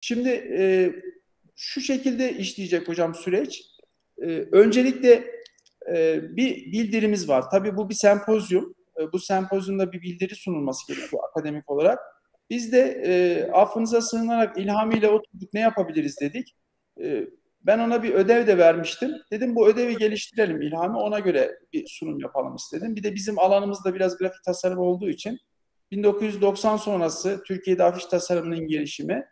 Şimdi e, şu şekilde işleyecek hocam süreç. E, öncelikle e, bir bildirimiz var. Tabii bu bir sempozyum. E, bu sempozyumda bir bildiri sunulması gerekiyor akademik olarak. Biz de e, affınıza sığınarak ilhamiyle oturduk ne yapabiliriz dedik. E, ben ona bir ödev de vermiştim. Dedim bu ödevi geliştirelim ilhami ona göre bir sunum yapalım istedim. Bir de bizim alanımızda biraz grafik tasarım olduğu için 1990 sonrası Türkiye'de afiş tasarımının gelişimi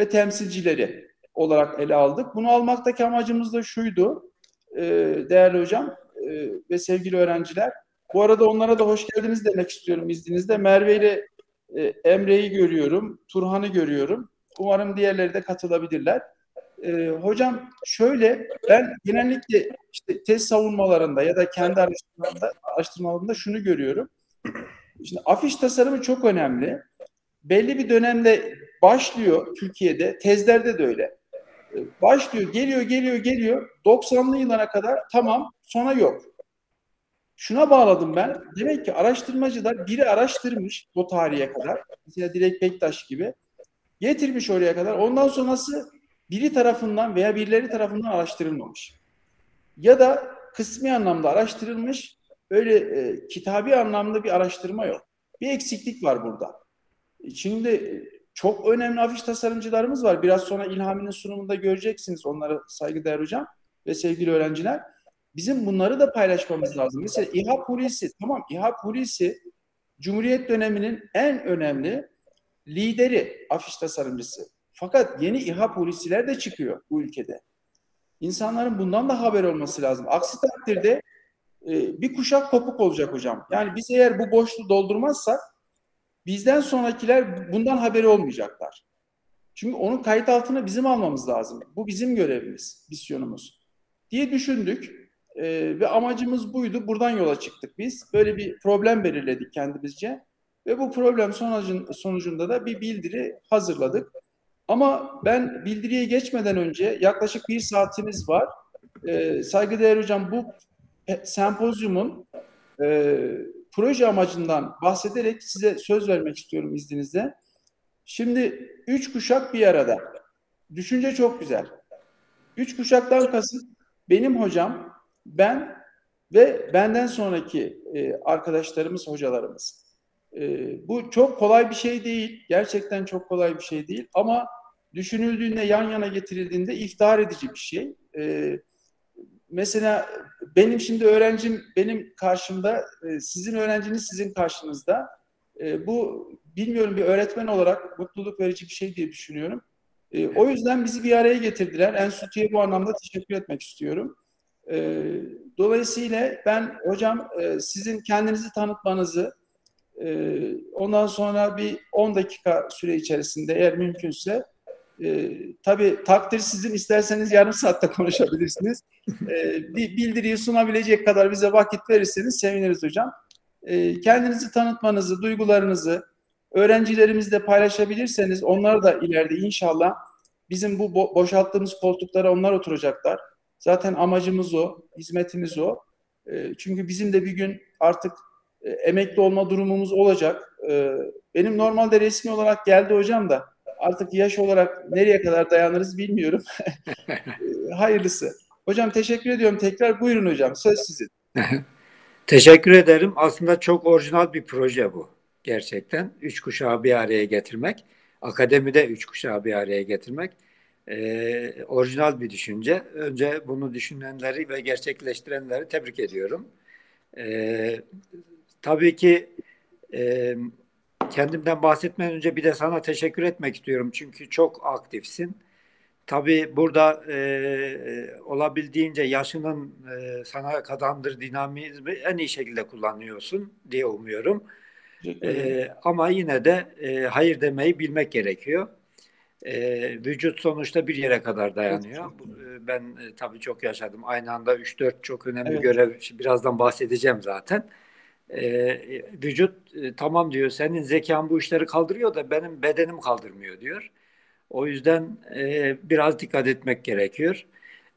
ve temsilcileri olarak ele aldık. Bunu almaktaki amacımız da şuydu e, değerli hocam e, ve sevgili öğrenciler. Bu arada onlara da hoş geldiniz demek istiyorum izninizle. Merve ile e, Emre'yi görüyorum, Turhan'ı görüyorum. Umarım diğerleri de katılabilirler. E, hocam şöyle ben genellikle işte test savunmalarında ya da kendi araştırmalarında, araştırmalarında şunu görüyorum. Şimdi afiş tasarımı çok önemli. Belli bir dönemde başlıyor Türkiye'de, tezlerde de öyle. E, başlıyor, geliyor, geliyor, geliyor. 90'lı yıllara kadar tamam, sonra yok. Şuna bağladım ben. Demek ki araştırmacılar biri araştırmış o tarihe kadar. Mesela Dilek Bektaş gibi. Getirmiş oraya kadar. Ondan sonrası biri tarafından veya birileri tarafından araştırılmamış. Ya da kısmi anlamda araştırılmış, öyle e, kitabi anlamda bir araştırma yok. Bir eksiklik var burada. E, şimdi e, çok önemli afiş tasarımcılarımız var. Biraz sonra İlhami'nin sunumunda göreceksiniz onlara saygıdeğer hocam ve sevgili öğrenciler. Bizim bunları da paylaşmamız lazım. Mesela İHA Hulusi, tamam İHA Hulusi Cumhuriyet döneminin en önemli lideri, afiş tasarımcısı. Fakat yeni İHA polisiler de çıkıyor bu ülkede. İnsanların bundan da haber olması lazım. Aksi takdirde e, bir kuşak kopuk olacak hocam. Yani biz eğer bu boşluğu doldurmazsak bizden sonrakiler bundan haberi olmayacaklar. Çünkü onun kayıt altına bizim almamız lazım. Bu bizim görevimiz, misyonumuz diye düşündük. E, ve amacımız buydu. Buradan yola çıktık biz. Böyle bir problem belirledik kendimizce. Ve bu problem sonucun, sonucunda da bir bildiri hazırladık. Ama ben bildiriye geçmeden önce yaklaşık bir saatimiz var. Ee, saygıdeğer hocam bu sempozyumun e, proje amacından bahsederek size söz vermek istiyorum izninizle. Şimdi üç kuşak bir arada. Düşünce çok güzel. Üç kuşaktan kasıt benim hocam, ben ve benden sonraki e, arkadaşlarımız, hocalarımız. E, bu çok kolay bir şey değil. Gerçekten çok kolay bir şey değil. Ama düşünüldüğünde yan yana getirildiğinde iftihar edici bir şey. E, mesela benim şimdi öğrencim benim karşımda, e, sizin öğrenciniz sizin karşınızda. E, bu bilmiyorum bir öğretmen olarak mutluluk verici bir şey diye düşünüyorum. E, o yüzden bizi bir araya getirdiler. Enstitüye bu anlamda teşekkür etmek istiyorum. Dolayısıyla ben hocam sizin kendinizi tanıtmanızı, ondan sonra bir 10 dakika süre içerisinde eğer mümkünse e, tabii takdir sizin isterseniz yarım saatte konuşabilirsiniz. E, bir bildiriyi sunabilecek kadar bize vakit verirseniz seviniriz hocam. E, kendinizi tanıtmanızı, duygularınızı öğrencilerimizle paylaşabilirseniz onlar da ileride inşallah bizim bu bo- boşalttığımız koltuklara onlar oturacaklar. Zaten amacımız o, hizmetimiz o. E, çünkü bizim de bir gün artık e, emekli olma durumumuz olacak. E, benim normalde resmi olarak geldi hocam da artık yaş olarak nereye kadar dayanırız bilmiyorum. Hayırlısı. Hocam teşekkür ediyorum. Tekrar buyurun hocam. Söz sizin. teşekkür ederim. Aslında çok orijinal bir proje bu. Gerçekten. Üç kuşağı bir araya getirmek. Akademide üç kuşağı bir araya getirmek. Ee, orijinal bir düşünce. Önce bunu düşünenleri ve gerçekleştirenleri tebrik ediyorum. Ee, tabii ki e, kendimden bahsetmeden önce bir de sana teşekkür etmek istiyorum. Çünkü çok aktifsin. Tabii burada e, e, olabildiğince yaşının e, sana kazandır dinamizmi en iyi şekilde kullanıyorsun diye umuyorum. E, ama yine de e, hayır demeyi bilmek gerekiyor. E, vücut sonuçta bir yere kadar dayanıyor. Evet. Ben e, tabii çok yaşadım. Aynı anda 3-4 çok önemli evet. görev. Birazdan bahsedeceğim zaten e, vücut e, tamam diyor senin zekan bu işleri kaldırıyor da benim bedenim kaldırmıyor diyor. O yüzden e, biraz dikkat etmek gerekiyor.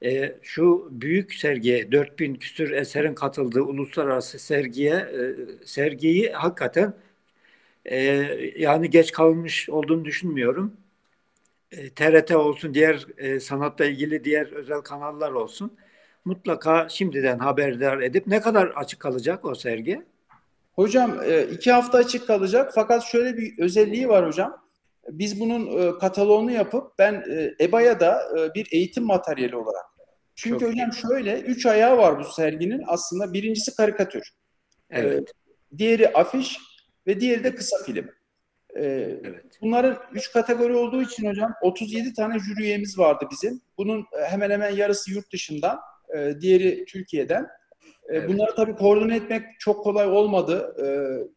E, şu büyük sergiye 4000 küsür eserin katıldığı uluslararası sergiye e, sergiyi hakikaten e, yani geç kalmış olduğunu düşünmüyorum. e, TRT olsun, diğer e, sanatla ilgili diğer özel kanallar olsun mutlaka şimdiden haberdar edip ne kadar açık kalacak o sergi? Hocam e, iki hafta açık kalacak fakat şöyle bir özelliği var hocam. Biz bunun e, kataloğunu yapıp ben e, EBA'ya da bir eğitim materyali olarak. Çünkü Çok hocam iyi. şöyle üç ayağı var bu serginin aslında birincisi karikatür. Evet. Diğeri afiş ve diğeri de kısa film. Evet. Bunların üç kategori olduğu için hocam 37 tane jüri üyemiz vardı bizim. Bunun hemen hemen yarısı yurt dışından, diğeri Türkiye'den. Evet. Bunları tabii koordine etmek çok kolay olmadı.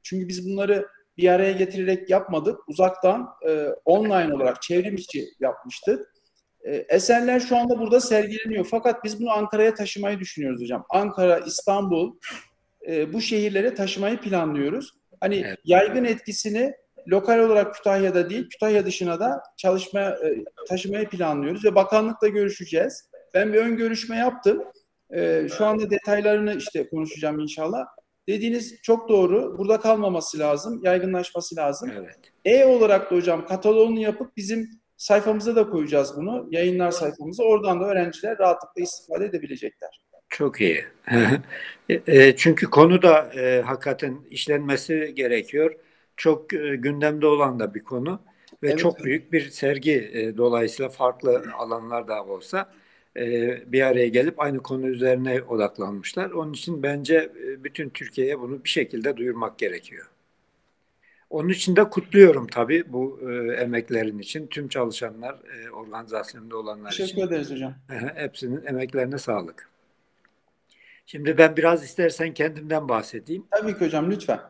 Çünkü biz bunları bir araya getirerek yapmadık. Uzaktan e, online olarak çevrim içi yapmıştık. E, eserler şu anda burada sergileniyor. Fakat biz bunu Ankara'ya taşımayı düşünüyoruz hocam. Ankara, İstanbul e, bu şehirlere taşımayı planlıyoruz. Hani evet. yaygın etkisini lokal olarak Kütahya'da değil, Kütahya dışına da çalışmaya e, taşımayı planlıyoruz ve bakanlıkla görüşeceğiz. Ben bir ön görüşme yaptım. E, şu anda detaylarını işte konuşacağım inşallah. Dediğiniz çok doğru. Burada kalmaması lazım. Yaygınlaşması lazım. Evet. E olarak da hocam kataloğunu yapıp bizim sayfamıza da koyacağız bunu. Yayınlar sayfamıza. Oradan da öğrenciler rahatlıkla istifade edebilecekler. Çok iyi. E, çünkü konu da e, hakikaten işlenmesi gerekiyor. Çok e, gündemde olan da bir konu ve evet. çok büyük bir sergi e, dolayısıyla farklı alanlarda olsa e, bir araya gelip aynı konu üzerine odaklanmışlar. Onun için bence e, bütün Türkiye'ye bunu bir şekilde duyurmak gerekiyor. Onun için de kutluyorum tabii bu e, emeklerin için. Tüm çalışanlar, e, organizasyonda olanlar Teşekkür için. Teşekkür ederiz hocam. Hepsinin emeklerine sağlık. Şimdi ben biraz istersen kendimden bahsedeyim. Tabii ki hocam lütfen.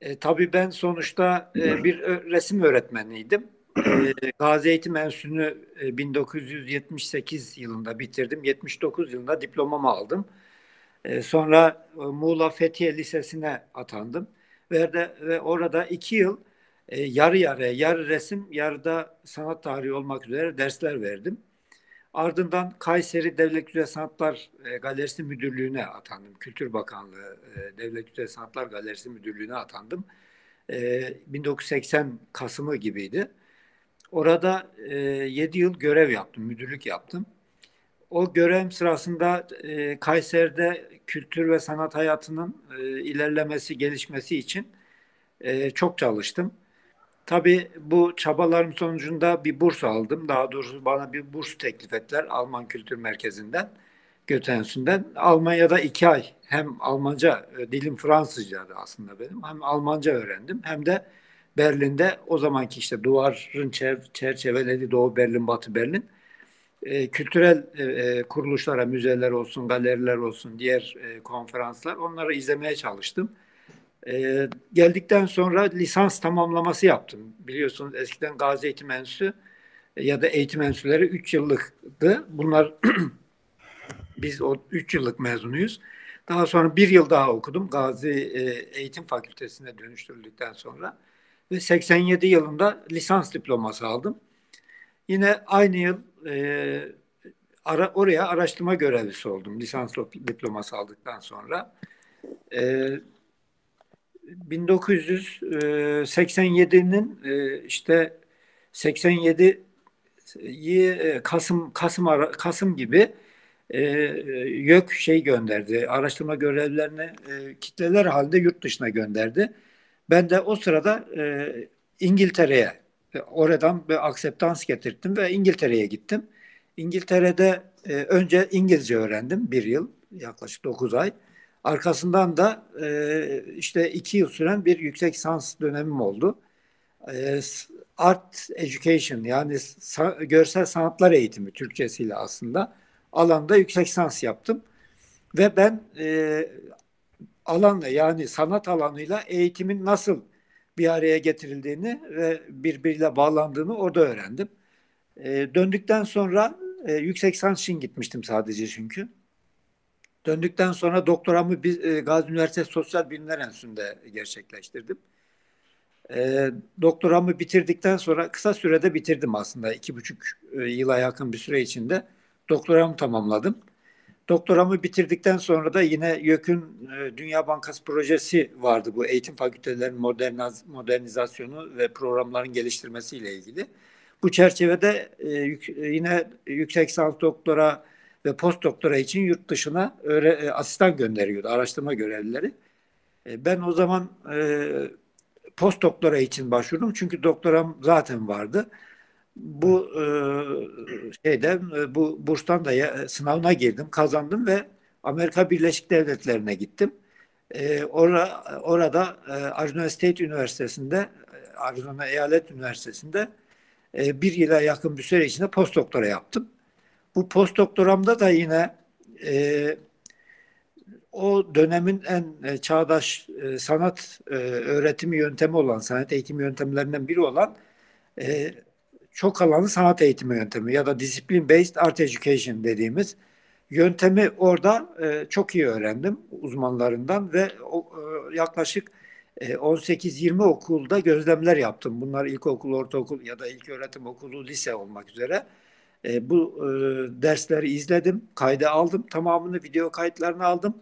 E, tabii ben sonuçta e, bir resim öğretmeniydim. Ee, Gazi Eğitim Enstitüsü'nü 1978 e, yılında bitirdim. 79 yılında diplomamı aldım. Ee, sonra e, Muğla Fethiye Lisesi'ne atandım. Ve, de, ve orada iki yıl e, yarı yarıya, yarı resim, yarıda sanat tarihi olmak üzere dersler verdim. Ardından Kayseri Devlet Güzel Sanatlar Galerisi Müdürlüğü'ne atandım. Kültür Bakanlığı Devlet Güzel Sanatlar Galerisi Müdürlüğü'ne atandım. 1980 Kasım'ı gibiydi. Orada e, 7 yıl görev yaptım, müdürlük yaptım. O görev sırasında e, Kayseri'de kültür ve sanat hayatının e, ilerlemesi, gelişmesi için e, çok çalıştım. Tabii bu çabalarım sonucunda bir burs aldım. Daha doğrusu bana bir burs teklif ettiler Alman Kültür Merkezi'nden, Götensü'nden. Almanya'da iki ay hem Almanca, e, dilim Fransızcaydı aslında benim. Hem Almanca öğrendim hem de Berlin'de o zamanki işte duvarın çer çerçevelediği Doğu Berlin, Batı Berlin e, kültürel e, e, kuruluşlara, müzeler olsun, galeriler olsun, diğer e, konferanslar onları izlemeye çalıştım. E, geldikten sonra lisans tamamlaması yaptım. Biliyorsunuz eskiden Gazi Eğitim Enstitüsü e, ya da eğitim enstitüleri 3 yıllıktı. Bunlar biz o 3 yıllık mezunuyuz. Daha sonra bir yıl daha okudum Gazi e, Eğitim Fakültesine dönüştürüldükten sonra ve 87 yılında lisans diploması aldım. Yine aynı yıl e, ara, oraya araştırma görevlisi oldum lisans diploması aldıktan sonra. E, 1987'nin e, işte 87 e, Kasım Kasım Kasım gibi e, YÖK şey gönderdi. Araştırma görevlilerini e, kitleler halinde yurt dışına gönderdi. Ben de o sırada e, İngiltere'ye e, oradan bir akseptans getirttim ve İngiltere'ye gittim. İngiltere'de e, önce İngilizce öğrendim bir yıl yaklaşık 9 ay. Arkasından da e, işte iki yıl süren bir yüksek lisans dönemim oldu. E, Art Education yani sa- görsel sanatlar eğitimi Türkçesiyle aslında alanda yüksek lisans yaptım. Ve ben e, alanla yani sanat alanıyla eğitimin nasıl bir araya getirildiğini ve birbiriyle bağlandığını orada öğrendim. E, döndükten sonra e, yüksek lisans için gitmiştim sadece çünkü. Döndükten sonra doktoramı bir, e, Gazi Üniversitesi Sosyal Bilimler Enstitüsü'nde gerçekleştirdim. E, doktoramı bitirdikten sonra kısa sürede bitirdim aslında. iki buçuk e, yıla yakın bir süre içinde doktoramı tamamladım. Doktoramı bitirdikten sonra da yine YÖK'ün e, Dünya Bankası projesi vardı. Bu eğitim fakültelerinin moderniz, modernizasyonu ve programların geliştirmesiyle ilgili. Bu çerçevede e, yük, yine yüksek lisans doktora ve post doktora için yurt dışına öğre, e, asistan gönderiyordu araştırma görevlileri. E, ben o zaman e, post doktora için başvurdum çünkü doktoram zaten vardı. Bu e, şeyden e, bu burstan da ya, sınavına girdim, kazandım ve Amerika Birleşik Devletleri'ne gittim. E, ora, orada e, Arizona State Üniversitesi'nde, Arizona Eyalet Üniversitesi'nde e, bir yıla yakın bir süre içinde post doktora yaptım. Bu post doktoramda da yine e, o dönemin en e, çağdaş e, sanat e, öğretimi yöntemi olan, sanat eğitimi yöntemlerinden biri olan e, çok alanlı sanat eğitimi yöntemi ya da discipline based art education dediğimiz yöntemi orada e, çok iyi öğrendim uzmanlarından ve o, e, yaklaşık e, 18-20 okulda gözlemler yaptım. Bunlar ilkokul, ortaokul ya da ilk öğretim okulu, lise olmak üzere. E, bu e, dersleri izledim, kayda aldım. Tamamını video kayıtlarını aldım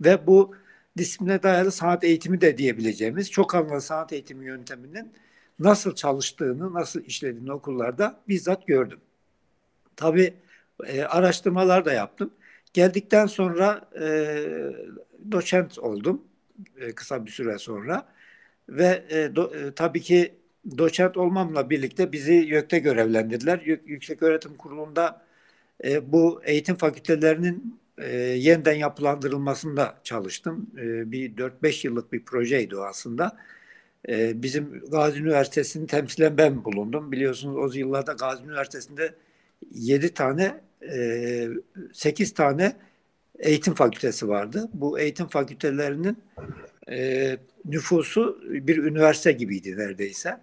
ve bu disipline dayalı sanat eğitimi de diyebileceğimiz çok anlamlı sanat eğitimi yönteminin nasıl çalıştığını, nasıl işlediğini okullarda bizzat gördüm. Tabii e, araştırmalar da yaptım. Geldikten sonra e, doçent oldum e, kısa bir süre sonra ve e, do, e, tabii ki doçent olmamla birlikte bizi YÖK'te görevlendirdiler. Y- Yüksek Öğretim Kurulu'nda e, bu eğitim fakültelerinin e, yeniden yapılandırılmasında çalıştım. E, bir 4-5 yıllık bir projeydi o aslında. E, bizim Gazi Üniversitesi'ni temsilen ben bulundum. Biliyorsunuz o yıllarda Gazi Üniversitesi'nde 7 tane, e, 8 tane eğitim fakültesi vardı. Bu eğitim fakültelerinin e, nüfusu bir üniversite gibiydi neredeyse.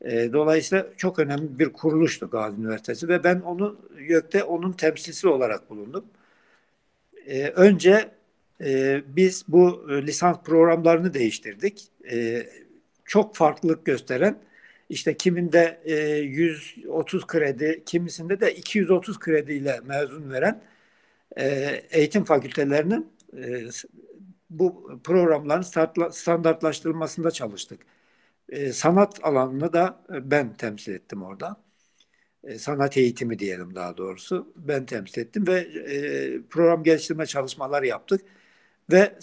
E, dolayısıyla çok önemli bir kuruluştu Gazi Üniversitesi ve ben onu YÖK'te onun temsilcisi olarak bulundum. E, önce e, biz bu e, lisans programlarını değiştirdik. E, çok farklılık gösteren işte kiminde e, 130 kredi, kimisinde de 230 krediyle mezun veren e, eğitim fakültelerinin e, bu programların standartlaştırılmasında çalıştık. E, sanat alanını da ben temsil ettim orada. E, sanat eğitimi diyelim daha doğrusu. Ben temsil ettim ve e, program geliştirme çalışmaları yaptık. Ve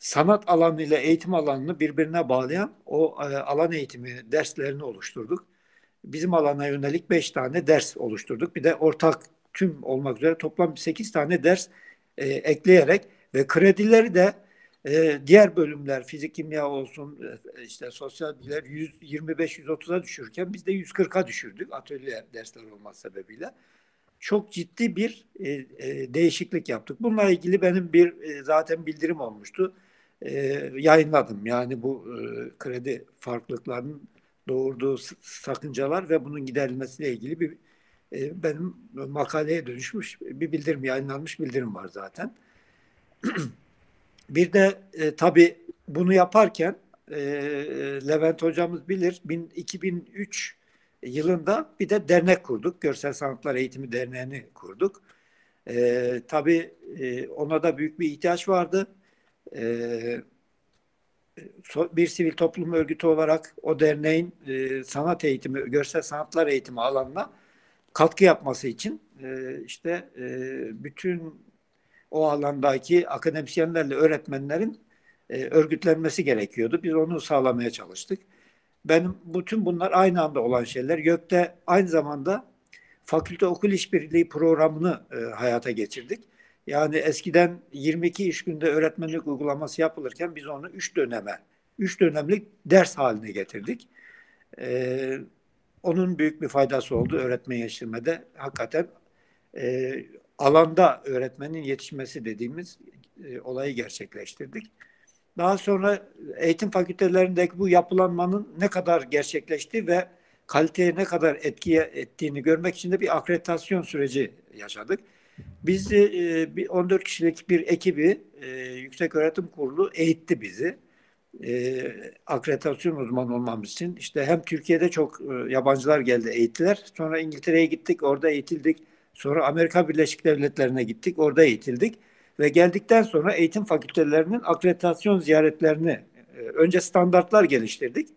sanat alanı ile eğitim alanını birbirine bağlayan o e, alan eğitimi derslerini oluşturduk. Bizim alana yönelik beş tane ders oluşturduk. Bir de ortak tüm olmak üzere toplam sekiz tane ders e, ekleyerek ve kredileri de e, diğer bölümler fizik kimya olsun e, işte sosyal bilgiler 125-130'a düşürken biz de 140'a düşürdük atölye dersleri olması sebebiyle. Çok ciddi bir e, e, değişiklik yaptık. Bununla ilgili benim bir e, zaten bildirim olmuştu. E, yayınladım. Yani bu e, kredi farklılıklarının doğurduğu sakıncalar ve bunun giderilmesiyle ilgili bir e, benim makaleye dönüşmüş bir bildirim yayınlanmış bildirim var zaten. bir de e, tabii bunu yaparken e, Levent hocamız bilir bin, 2003 yılında bir de dernek kurduk. Görsel Sanatlar Eğitimi Derneği'ni kurduk. E, tabii e, ona da büyük bir ihtiyaç vardı. E, bir sivil toplum örgütü olarak o derneğin e, sanat eğitimi, görsel sanatlar eğitimi alanına katkı yapması için e, işte e, bütün o alandaki akademisyenlerle öğretmenlerin e, örgütlenmesi gerekiyordu. Biz onu sağlamaya çalıştık. Benim bütün bunlar aynı anda olan şeyler. YÖK'te aynı zamanda fakülte okul işbirliği programını e, hayata geçirdik. Yani eskiden 22 iş günde öğretmenlik uygulaması yapılırken biz onu 3 döneme, 3 dönemlik ders haline getirdik. Ee, onun büyük bir faydası oldu öğretmen yetiştirmede. Hakikaten e, alanda öğretmenin yetişmesi dediğimiz e, olayı gerçekleştirdik. Daha sonra eğitim fakültelerindeki bu yapılanmanın ne kadar gerçekleşti ve kaliteye ne kadar etki ettiğini görmek için de bir akreditasyon süreci yaşadık. Biz e, bir 14 kişilik bir ekibi e, Yüksek Öğretim Kurulu eğitti bizi. E, akreditasyon uzmanı olmamız için. İşte hem Türkiye'de çok e, yabancılar geldi eğittiler. Sonra İngiltere'ye gittik, orada eğitildik. Sonra Amerika Birleşik Devletleri'ne gittik, orada eğitildik. Ve geldikten sonra eğitim fakültelerinin akreditasyon ziyaretlerini e, önce standartlar geliştirdik.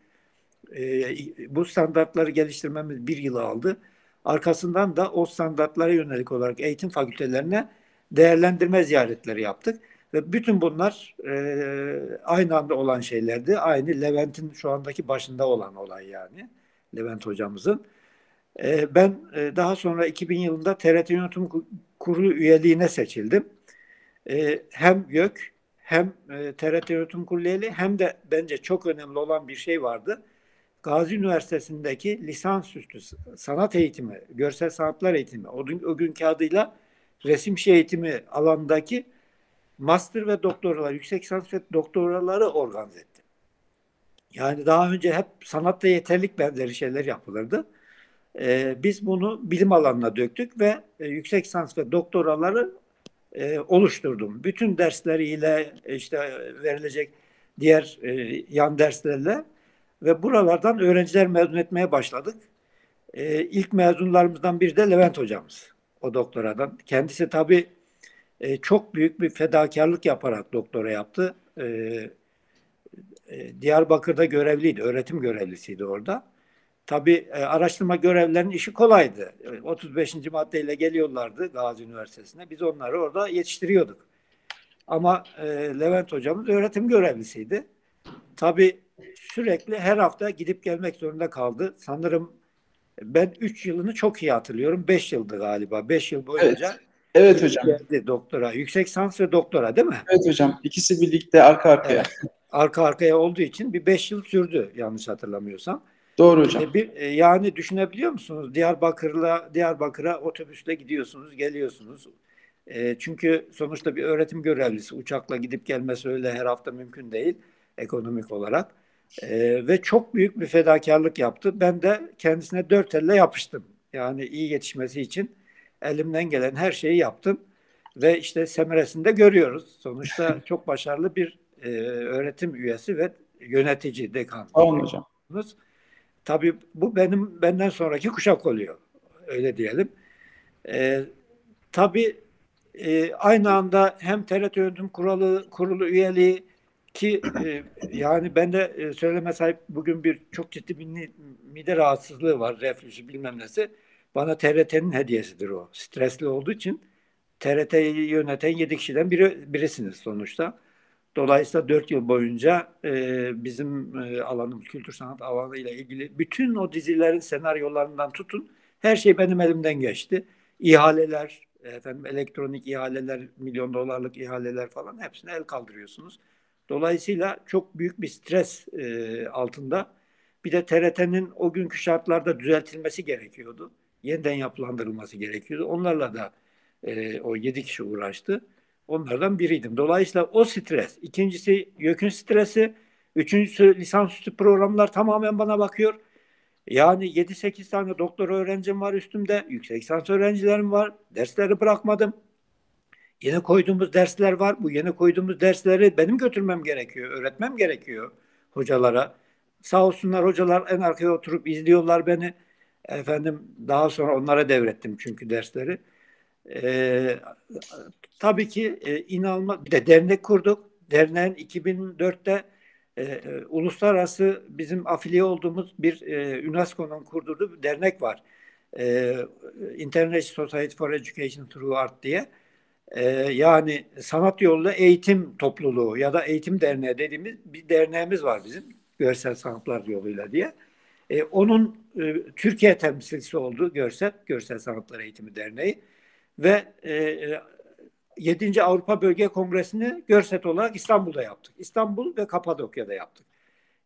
E, bu standartları geliştirmemiz bir yıl aldı. Arkasından da o standartlara yönelik olarak eğitim fakültelerine değerlendirme ziyaretleri yaptık. Ve bütün bunlar e, aynı anda olan şeylerdi. Aynı Levent'in şu andaki başında olan olay yani. Levent hocamızın. E, ben e, daha sonra 2000 yılında TRT Yönetim Kurulu üyeliğine seçildim. E, hem YÖK hem e, TRT Yönetim Kurulu üyeliği hem de bence çok önemli olan bir şey vardı. Gazi Üniversitesi'ndeki lisansüstü sanat eğitimi, görsel sanatlar eğitimi, o, gün, o günkü adıyla resim şey eğitimi alandaki master ve doktoralar, yüksek lisans ve doktoraları organize etti. Yani daha önce hep sanatta yeterlik benzeri şeyler yapılırdı. Ee, biz bunu bilim alanına döktük ve e, yüksek lisans ve doktoraları e, oluşturdum. Bütün dersleriyle işte verilecek diğer e, yan derslerle ve buralardan öğrenciler mezun etmeye başladık. E, ilk mezunlarımızdan biri de Levent hocamız o doktoradan. Kendisi tabii e, çok büyük bir fedakarlık yaparak doktora yaptı. E, e, Diyarbakır'da görevliydi, öğretim görevlisiydi orada. Tabii e, araştırma görevlerinin işi kolaydı. 35. E, maddeyle geliyorlardı Gazi Üniversitesi'ne. Biz onları orada yetiştiriyorduk. Ama e, Levent hocamız öğretim görevlisiydi. Tabii sürekli her hafta gidip gelmek zorunda kaldı. Sanırım ben 3 yılını çok iyi hatırlıyorum. 5 yıldı galiba. 5 yıl boyunca evet. Evet hocam. Geldi doktora. Yüksek sans ve doktora değil mi? Evet hocam. İkisi birlikte arka arkaya. Evet. Arka arkaya olduğu için bir beş yıl sürdü yanlış hatırlamıyorsam. Doğru hocam. E, bir, e, yani düşünebiliyor musunuz? Diyarbakır'la Diyarbakır'a otobüsle gidiyorsunuz, geliyorsunuz. E, çünkü sonuçta bir öğretim görevlisi uçakla gidip gelmesi öyle her hafta mümkün değil ekonomik olarak. E, ve çok büyük bir fedakarlık yaptı. Ben de kendisine dört elle yapıştım. Yani iyi yetişmesi için elimden gelen her şeyi yaptım ve işte semeresinde görüyoruz. Sonuçta çok başarılı bir e, öğretim üyesi ve yönetici dekan. Tamam hocam. Tabii bu benim benden sonraki kuşak oluyor. Öyle diyelim. E, tabii e, aynı anda hem TRT Yönetim Kurulu, kurulu üyeliği ki e, yani ben de e, söyleme sahip bugün bir çok ciddi bir mide rahatsızlığı var. Reflüsü bilmem nesi. Bana TRT'nin hediyesidir o. Stresli olduğu için TRT'yi yöneten yedi kişiden biri, birisiniz sonuçta. Dolayısıyla dört yıl boyunca e, bizim e, alanımız kültür sanat alanıyla ilgili bütün o dizilerin senaryolarından tutun her şey benim elimden geçti. İhaleler, efendim elektronik ihaleler, milyon dolarlık ihaleler falan hepsine el kaldırıyorsunuz. Dolayısıyla çok büyük bir stres e, altında. Bir de TRT'nin o günkü şartlarda düzeltilmesi gerekiyordu yeniden yapılandırılması gerekiyordu. Onlarla da e, o yedi kişi uğraştı. Onlardan biriydim. Dolayısıyla o stres. İkincisi YÖK'ün stresi. Üçüncüsü lisansüstü programlar tamamen bana bakıyor. Yani 7-8 tane doktor öğrencim var üstümde. Yüksek lisans öğrencilerim var. Dersleri bırakmadım. Yeni koyduğumuz dersler var. Bu yeni koyduğumuz dersleri benim götürmem gerekiyor. Öğretmem gerekiyor hocalara. Sağ olsunlar hocalar en arkaya oturup izliyorlar beni. Efendim daha sonra onlara devrettim çünkü dersleri. Ee, tabii ki e, inanılmaz bir de dernek kurduk. Derneğin 2004'te e, e, uluslararası bizim afiliye olduğumuz bir e, UNESCO'nun kurdurduğu bir dernek var. E, International Society for Education Through Art diye. E, yani sanat yoluyla eğitim topluluğu ya da eğitim derneği dediğimiz bir derneğimiz var bizim. Görsel sanatlar yoluyla diye. E, onun e, Türkiye temsilcisi oldu Görsel, Görsel Sanatlar Eğitimi Derneği ve e, 7. E, Avrupa Bölge Kongresi'ni Görset olarak İstanbul'da yaptık. İstanbul ve Kapadokya'da yaptık.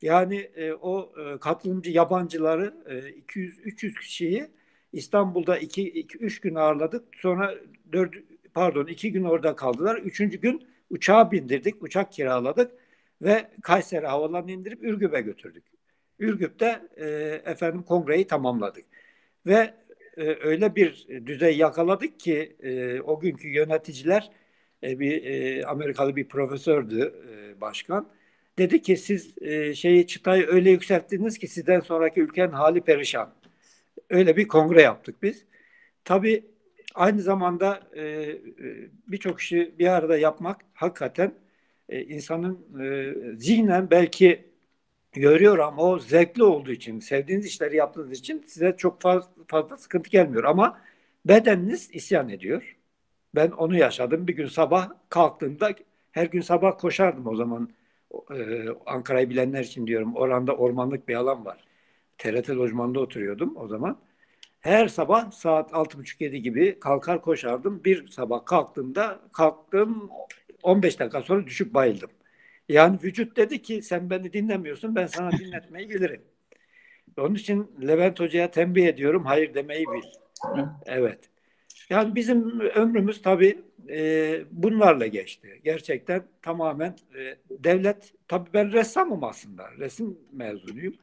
Yani e, o e, katılımcı yabancıları e, 200-300 kişiyi İstanbul'da 2-3 gün ağırladık. Sonra 4 pardon 2 gün orada kaldılar. Üçüncü gün uçağa bindirdik, uçak kiraladık ve Kayseri havalarına indirip Ürgüp'e götürdük. Ürgüp'te e, efendim kongreyi tamamladık. Ve e, öyle bir düzey yakaladık ki e, o günkü yöneticiler e, bir e, Amerikalı bir profesördü e, başkan. Dedi ki siz e, şeyi çıtayı öyle yükselttiniz ki sizden sonraki ülkenin hali perişan. Öyle bir kongre yaptık biz. Tabii aynı zamanda e, e birçok işi bir arada yapmak hakikaten e, insanın e, zihnen belki görüyorum o zevkli olduğu için, sevdiğiniz işleri yaptığınız için size çok fazla, fazla sıkıntı gelmiyor. Ama bedeniniz isyan ediyor. Ben onu yaşadım. Bir gün sabah kalktığımda her gün sabah koşardım o zaman. Ee, Ankara'yı bilenler için diyorum. Oranda ormanlık bir alan var. TRT lojmanda oturuyordum o zaman. Her sabah saat 6.30-7 gibi kalkar koşardım. Bir sabah kalktığımda kalktım 15 dakika sonra düşüp bayıldım. Yani vücut dedi ki sen beni dinlemiyorsun ben sana dinletmeyi bilirim. Onun için Levent Hoca'ya tembih ediyorum hayır demeyi bil. Evet. Yani bizim ömrümüz tabii e, bunlarla geçti. Gerçekten tamamen e, devlet, tabii ben ressamım aslında. Resim mezunuyum.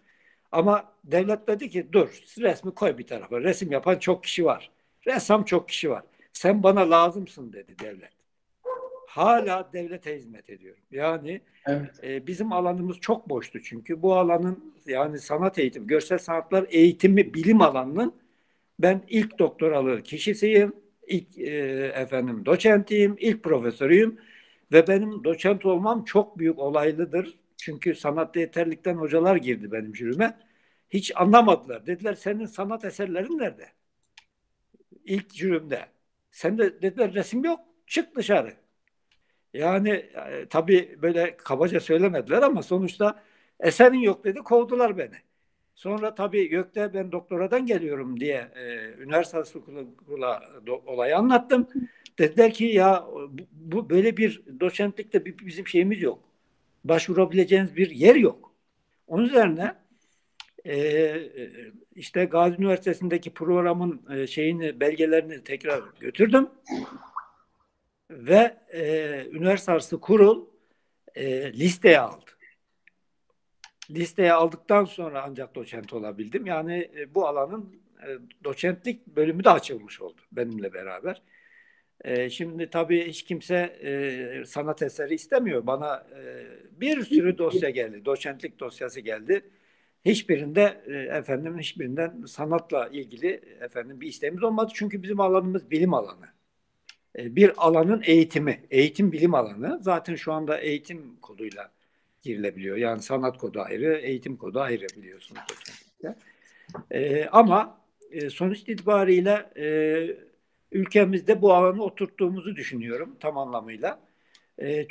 Ama devlet dedi ki dur resmi koy bir tarafa. Resim yapan çok kişi var. Ressam çok kişi var. Sen bana lazımsın dedi devlet. Hala devlete hizmet ediyorum. Yani evet. e, bizim alanımız çok boştu çünkü bu alanın yani sanat eğitimi, görsel sanatlar eğitimi bilim alanının ben ilk doktoralı kişisiyim, ilk e, efendim doçentiyim, ilk profesörüyüm ve benim doçent olmam çok büyük olaylıdır. Çünkü sanat yeterlikten hocalar girdi benim jürime. Hiç anlamadılar. Dediler senin sanat eserlerin nerede? İlk jürimde. Sen de dediler resim yok. Çık dışarı. Yani e, tabii böyle kabaca söylemediler ama sonuçta eserin yok dedi. Kovdular beni. Sonra tabii Gökte ben doktoradan geliyorum diye e, üniversite okuluna olayı anlattım. Dediler ki ya bu, bu böyle bir doçentlikte bir, bizim şeyimiz yok. Başvurabileceğiniz bir yer yok. Onun üzerine e, işte Gazi Üniversitesi'ndeki programın e, şeyini belgelerini tekrar götürdüm ve e, üniversite arası kurul e, listeye aldı listeye aldıktan sonra ancak doçent olabildim. Yani e, bu alanın e, doçentlik bölümü de açılmış oldu benimle beraber. E, şimdi tabii hiç kimse e, sanat eseri istemiyor. Bana e, bir sürü dosya geldi. Doçentlik dosyası geldi. Hiçbirinde e, efendim hiçbirinden sanatla ilgili efendim bir isteğimiz olmadı. Çünkü bizim alanımız bilim alanı. E, bir alanın eğitimi, eğitim bilim alanı. Zaten şu anda eğitim koduyla girilebiliyor. Yani sanat kodu ayrı, eğitim kodu ayrı biliyorsunuz. E, ama e, sonuç itibariyle e, ülkemizde bu alanı oturttuğumuzu düşünüyorum tam anlamıyla. E,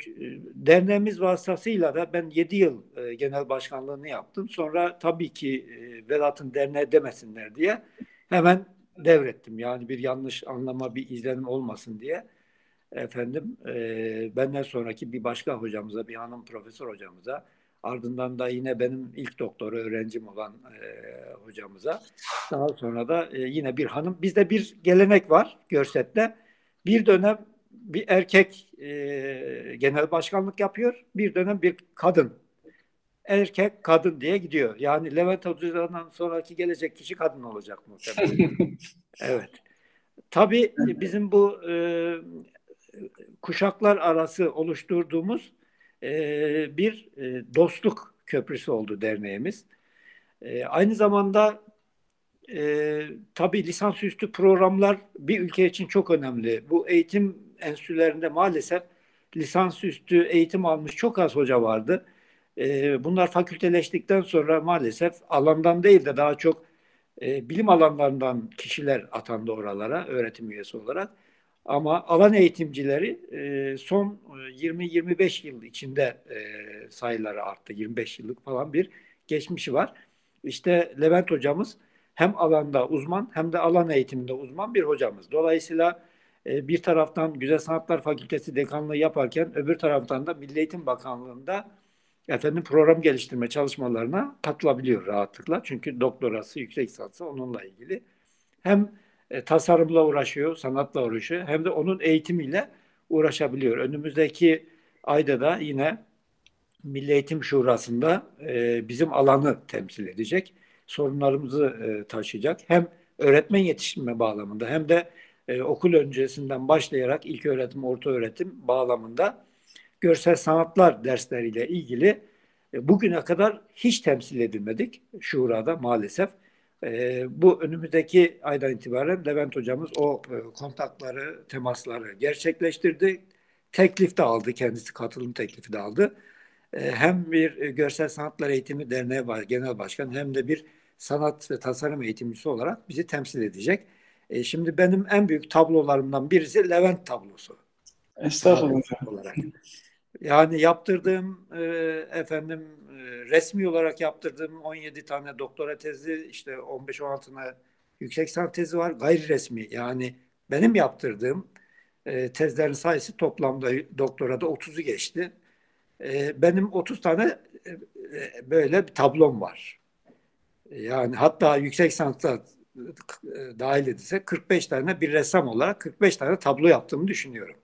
derneğimiz vasıtasıyla da ben 7 yıl e, genel başkanlığını yaptım. Sonra tabii ki e, Vedat'ın derneği demesinler diye hemen devrettim. Yani bir yanlış anlama, bir izlenim olmasın diye efendim e, benden sonraki bir başka hocamıza, bir hanım profesör hocamıza, ardından da yine benim ilk doktora öğrencim olan e, hocamıza, daha sonra da e, yine bir hanım. Bizde bir gelenek var Görset'te. Bir dönem bir erkek e, genel başkanlık yapıyor, bir dönem bir kadın. Erkek, kadın diye gidiyor. Yani Levent Hoca'dan sonraki gelecek kişi kadın olacak muhtemelen. evet. Tabii bizim bu e, kuşaklar arası oluşturduğumuz e, bir e, dostluk köprüsü oldu derneğimiz. E, aynı zamanda e, tabii lisansüstü programlar bir ülke için çok önemli. Bu eğitim enstitülerinde maalesef lisansüstü eğitim almış çok az hoca vardı. Bunlar fakülteleştikten sonra maalesef alandan değil de daha çok bilim alanlarından kişiler atandı oralara öğretim üyesi olarak. Ama alan eğitimcileri e, son 20-25 e, yıl içinde e, sayıları arttı. 25 yıllık falan bir geçmişi var. İşte Levent hocamız hem alanda uzman hem de alan eğitiminde uzman bir hocamız. Dolayısıyla bir taraftan Güzel Sanatlar Fakültesi dekanlığı yaparken öbür taraftan da Milli Eğitim Bakanlığı'nda efendim program geliştirme çalışmalarına katılabiliyor rahatlıkla. Çünkü doktorası, yüksek lisansı onunla ilgili. Hem e, tasarımla uğraşıyor, sanatla uğraşıyor hem de onun eğitimiyle uğraşabiliyor. Önümüzdeki ayda da yine Milli Eğitim Şurası'nda e, bizim alanı temsil edecek. Sorunlarımızı e, taşıyacak. Hem öğretmen yetiştirme bağlamında hem de e, okul öncesinden başlayarak ilk öğretim, orta öğretim bağlamında görsel sanatlar dersleriyle ilgili e, bugüne kadar hiç temsil edilmedik şurada maalesef. E, bu önümüzdeki aydan itibaren Levent hocamız o e, kontakları, temasları gerçekleştirdi. Teklif de aldı, kendisi katılım teklifi de aldı. e, hem bir Görsel Sanatlar Eğitimi Derneği var, Genel Başkan hem de bir sanat ve tasarım eğitimcisi olarak bizi temsil edecek. E, şimdi benim en büyük tablolarımdan birisi Levent tablosu. Estağfurullah. Olarak. Yani yaptırdığım e, efendim e, resmi olarak yaptırdığım 17 tane doktora tezi işte 15-16 tane yüksek sanat tezi var. Gayri resmi yani benim yaptırdığım e, tezlerin sayısı toplamda doktorada 30'u geçti. E, benim 30 tane e, e, böyle bir tablom var. Yani hatta yüksek sanatta e, dahil edilse 45 tane bir ressam olarak 45 tane tablo yaptığımı düşünüyorum.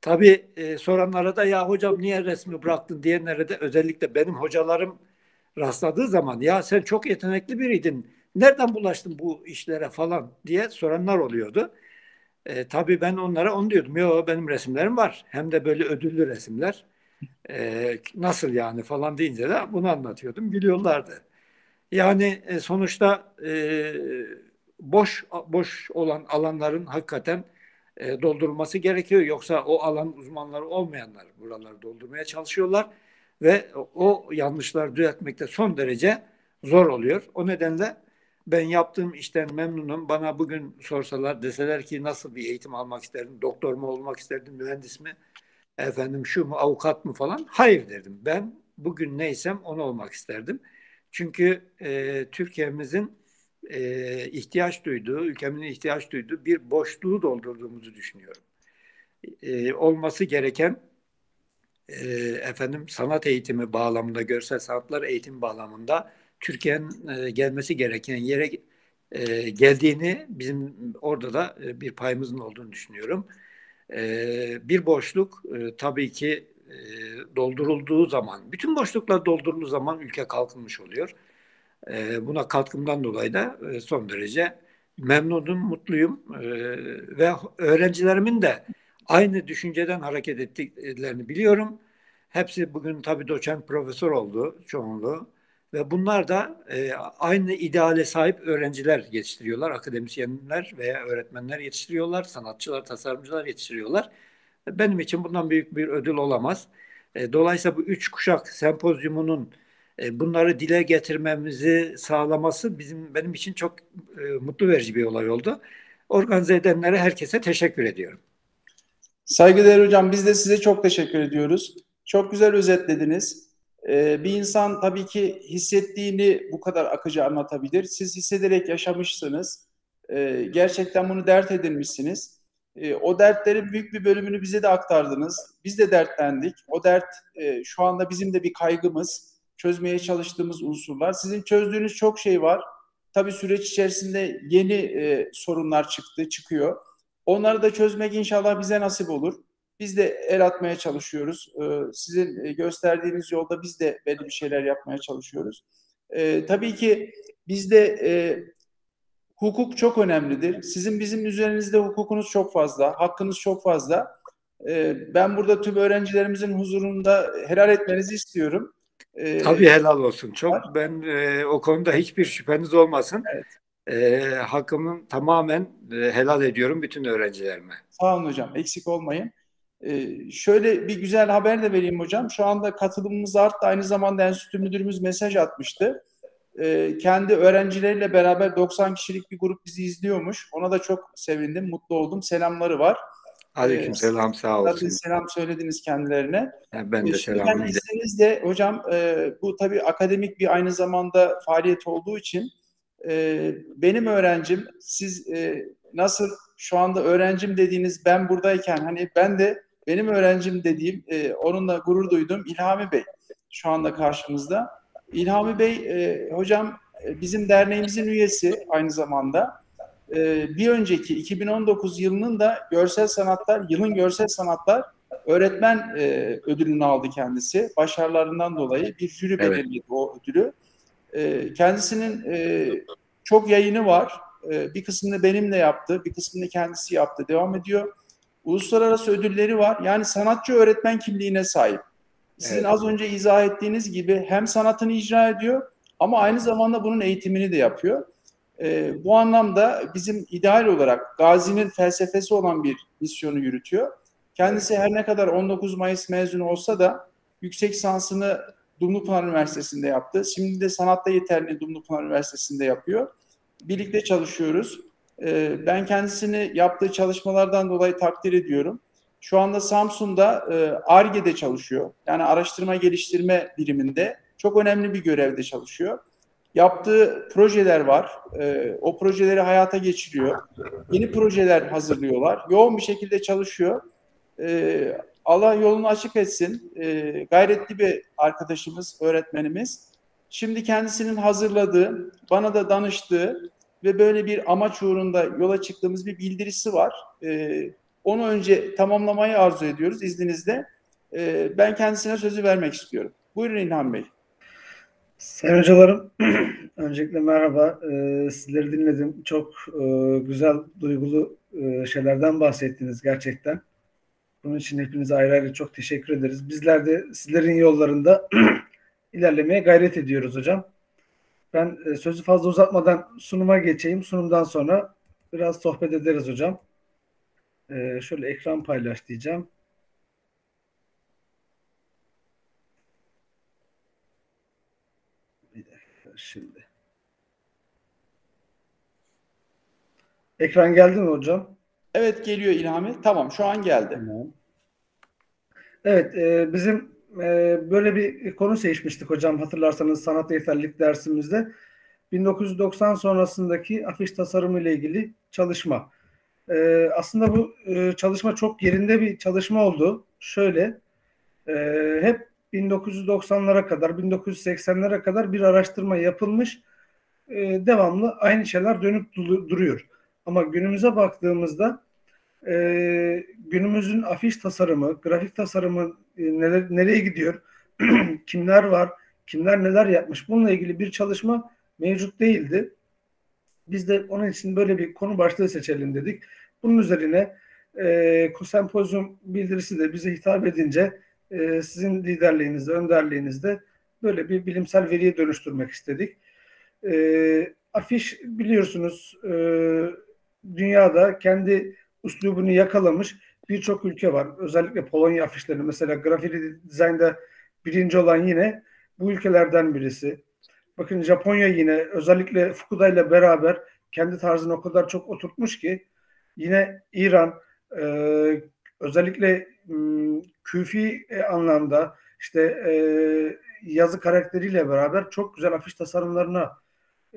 Tabii e, soranlara da ya hocam niye resmi bıraktın diyenlere de özellikle benim hocalarım rastladığı zaman ya sen çok yetenekli biriydin. Nereden bulaştın bu işlere falan diye soranlar oluyordu. E, tabii ben onlara onu diyordum. Yo benim resimlerim var. Hem de böyle ödüllü resimler. E, nasıl yani falan deyince de bunu anlatıyordum. Gülüyorlardı. Yani e, sonuçta e, boş boş olan alanların hakikaten e, doldurulması gerekiyor. Yoksa o alan uzmanları olmayanlar buraları doldurmaya çalışıyorlar ve o yanlışları düzeltmekte son derece zor oluyor. O nedenle ben yaptığım işten memnunum. Bana bugün sorsalar deseler ki nasıl bir eğitim almak isterdin? Doktor mu olmak isterdin? Mühendis mi? Efendim şu mu? Avukat mı falan? Hayır derdim. Ben bugün neysem onu olmak isterdim. Çünkü e, Türkiye'mizin e, ihtiyaç duyduğu, ülkemizin ihtiyaç duyduğu bir boşluğu doldurduğumuzu düşünüyorum. E, olması gereken e, efendim sanat eğitimi bağlamında, görsel sanatlar eğitim bağlamında Türkiye'nin e, gelmesi gereken yere e, geldiğini bizim orada da e, bir payımızın olduğunu düşünüyorum. E, bir boşluk e, tabii ki e, doldurulduğu zaman, bütün boşluklar doldurulduğu zaman ülke kalkınmış oluyor. E, buna katkımdan dolayı da e, son derece memnunum, mutluyum e, ve öğrencilerimin de aynı düşünceden hareket ettiklerini biliyorum. Hepsi bugün tabii doçent profesör oldu çoğunluğu ve bunlar da e, aynı ideale sahip öğrenciler yetiştiriyorlar, akademisyenler veya öğretmenler yetiştiriyorlar, sanatçılar, tasarımcılar yetiştiriyorlar. Benim için bundan büyük bir ödül olamaz. E, dolayısıyla bu üç kuşak sempozyumunun bunları dile getirmemizi sağlaması bizim benim için çok e, mutlu verici bir olay oldu. Organize edenlere herkese teşekkür ediyorum. Saygıdeğer hocam biz de size çok teşekkür ediyoruz. Çok güzel özetlediniz. Ee, bir insan tabii ki hissettiğini bu kadar akıcı anlatabilir. Siz hissederek yaşamışsınız. Ee, gerçekten bunu dert edinmişsiniz. Ee, o dertlerin büyük bir bölümünü bize de aktardınız. Biz de dertlendik. O dert e, şu anda bizim de bir kaygımız çözmeye çalıştığımız unsurlar. Sizin çözdüğünüz çok şey var. Tabii süreç içerisinde yeni e, sorunlar çıktı, çıkıyor. Onları da çözmek inşallah bize nasip olur. Biz de el atmaya çalışıyoruz. E, sizin e, gösterdiğiniz yolda biz de belli bir şeyler yapmaya çalışıyoruz. E, tabii ki bizde e, hukuk çok önemlidir. Sizin bizim üzerinizde hukukunuz çok fazla, hakkınız çok fazla. E, ben burada tüm öğrencilerimizin huzurunda helal etmenizi istiyorum. E, Tabii helal olsun. Çok var. ben e, o konuda hiçbir şüpheniz olmasın. Evet. E, hakkımı tamamen e, helal ediyorum bütün öğrencilerime. Sağ olun hocam. Eksik olmayın. E, şöyle bir güzel haber de vereyim hocam. Şu anda katılımımız arttı. Aynı zamanda enstitü müdürümüz mesaj atmıştı. E, kendi öğrencileriyle beraber 90 kişilik bir grup bizi izliyormuş. Ona da çok sevindim, mutlu oldum. Selamları var. Aleyküm selam sağ olsun. Zaten selam söylediniz kendilerine. Yani ben de ee, selam de hocam e, bu tabii akademik bir aynı zamanda faaliyet olduğu için e, benim öğrencim siz e, nasıl şu anda öğrencim dediğiniz ben buradayken hani ben de benim öğrencim dediğim e, onunla gurur duydum İlhami Bey şu anda karşımızda. İlhami Bey e, hocam e, bizim derneğimizin üyesi aynı zamanda e, bir önceki 2019 yılının da görsel sanatlar, yılın görsel sanatlar öğretmen e, ödülünü aldı kendisi. Başarılarından dolayı bir jüri evet. belirledi o ödülü. E, kendisinin e, çok yayını var. E, bir kısmını benimle yaptı, bir kısmını kendisi yaptı. Devam ediyor. Uluslararası ödülleri var. Yani sanatçı öğretmen kimliğine sahip. Sizin evet. az önce izah ettiğiniz gibi hem sanatını icra ediyor ama aynı zamanda bunun eğitimini de yapıyor. E, bu anlamda bizim ideal olarak Gazi'nin felsefesi olan bir misyonu yürütüyor. Kendisi her ne kadar 19 Mayıs mezunu olsa da yüksek sansını Dumlupınar Üniversitesi'nde yaptı. Şimdi de sanatta yeterli Dumlupınar Üniversitesi'nde yapıyor. Birlikte çalışıyoruz. Ee, ben kendisini yaptığı çalışmalardan dolayı takdir ediyorum. Şu anda Samsun'da ARGE'de çalışıyor. Yani araştırma geliştirme biriminde. Çok önemli bir görevde çalışıyor. Yaptığı projeler var. E, o projeleri hayata geçiriyor. Yeni projeler hazırlıyorlar. Yoğun bir şekilde çalışıyor. E, Allah yolunu açık etsin. E, gayretli bir arkadaşımız, öğretmenimiz. Şimdi kendisinin hazırladığı, bana da danıştığı ve böyle bir amaç uğrunda yola çıktığımız bir bildirisi var. Onu önce tamamlamayı arzu ediyoruz izninizle. Ben kendisine sözü vermek istiyorum. Buyurun İlhan Bey. Sayın hocalarım, öncelikle merhaba. Ee, sizleri dinledim. Çok e, güzel, duygulu e, şeylerden bahsettiniz gerçekten. Bunun için hepinize ayrı ayrı çok teşekkür ederiz. Bizler de sizlerin yollarında ilerlemeye gayret ediyoruz hocam. Ben e, sözü fazla uzatmadan sunuma geçeyim. Sunumdan sonra biraz sohbet ederiz hocam. E, şöyle ekran paylaş diyeceğim. Şimdi. Ekran geldi mi hocam? Evet geliyor İlhami. Tamam şu an geldi. Tamam. Evet e, bizim e, böyle bir konu seçmiştik hocam hatırlarsanız sanat yeterlilik dersimizde. 1990 sonrasındaki afiş tasarımı ile ilgili çalışma. E, aslında bu e, çalışma çok yerinde bir çalışma oldu. Şöyle e, hep 1990'lara kadar, 1980'lere kadar bir araştırma yapılmış. E, devamlı aynı şeyler dönüp duruyor. Ama günümüze baktığımızda e, günümüzün afiş tasarımı, grafik tasarımı e, neler, nereye gidiyor, kimler var, kimler neler yapmış bununla ilgili bir çalışma mevcut değildi. Biz de onun için böyle bir konu başlığı seçelim dedik. Bunun üzerine e, sempozyum bildirisi de bize hitap edince e, sizin liderliğinizde, önderliğinizde böyle bir bilimsel veriye dönüştürmek istedik. E, afiş biliyorsunuz e, dünyada kendi üslubunu yakalamış birçok ülke var. Özellikle Polonya afişleri mesela grafiti dizaynda birinci olan yine bu ülkelerden birisi. Bakın Japonya yine özellikle Fukuda ile beraber kendi tarzını o kadar çok oturtmuş ki yine İran e, özellikle küfi e, anlamda işte e, yazı karakteriyle beraber çok güzel afiş tasarımlarına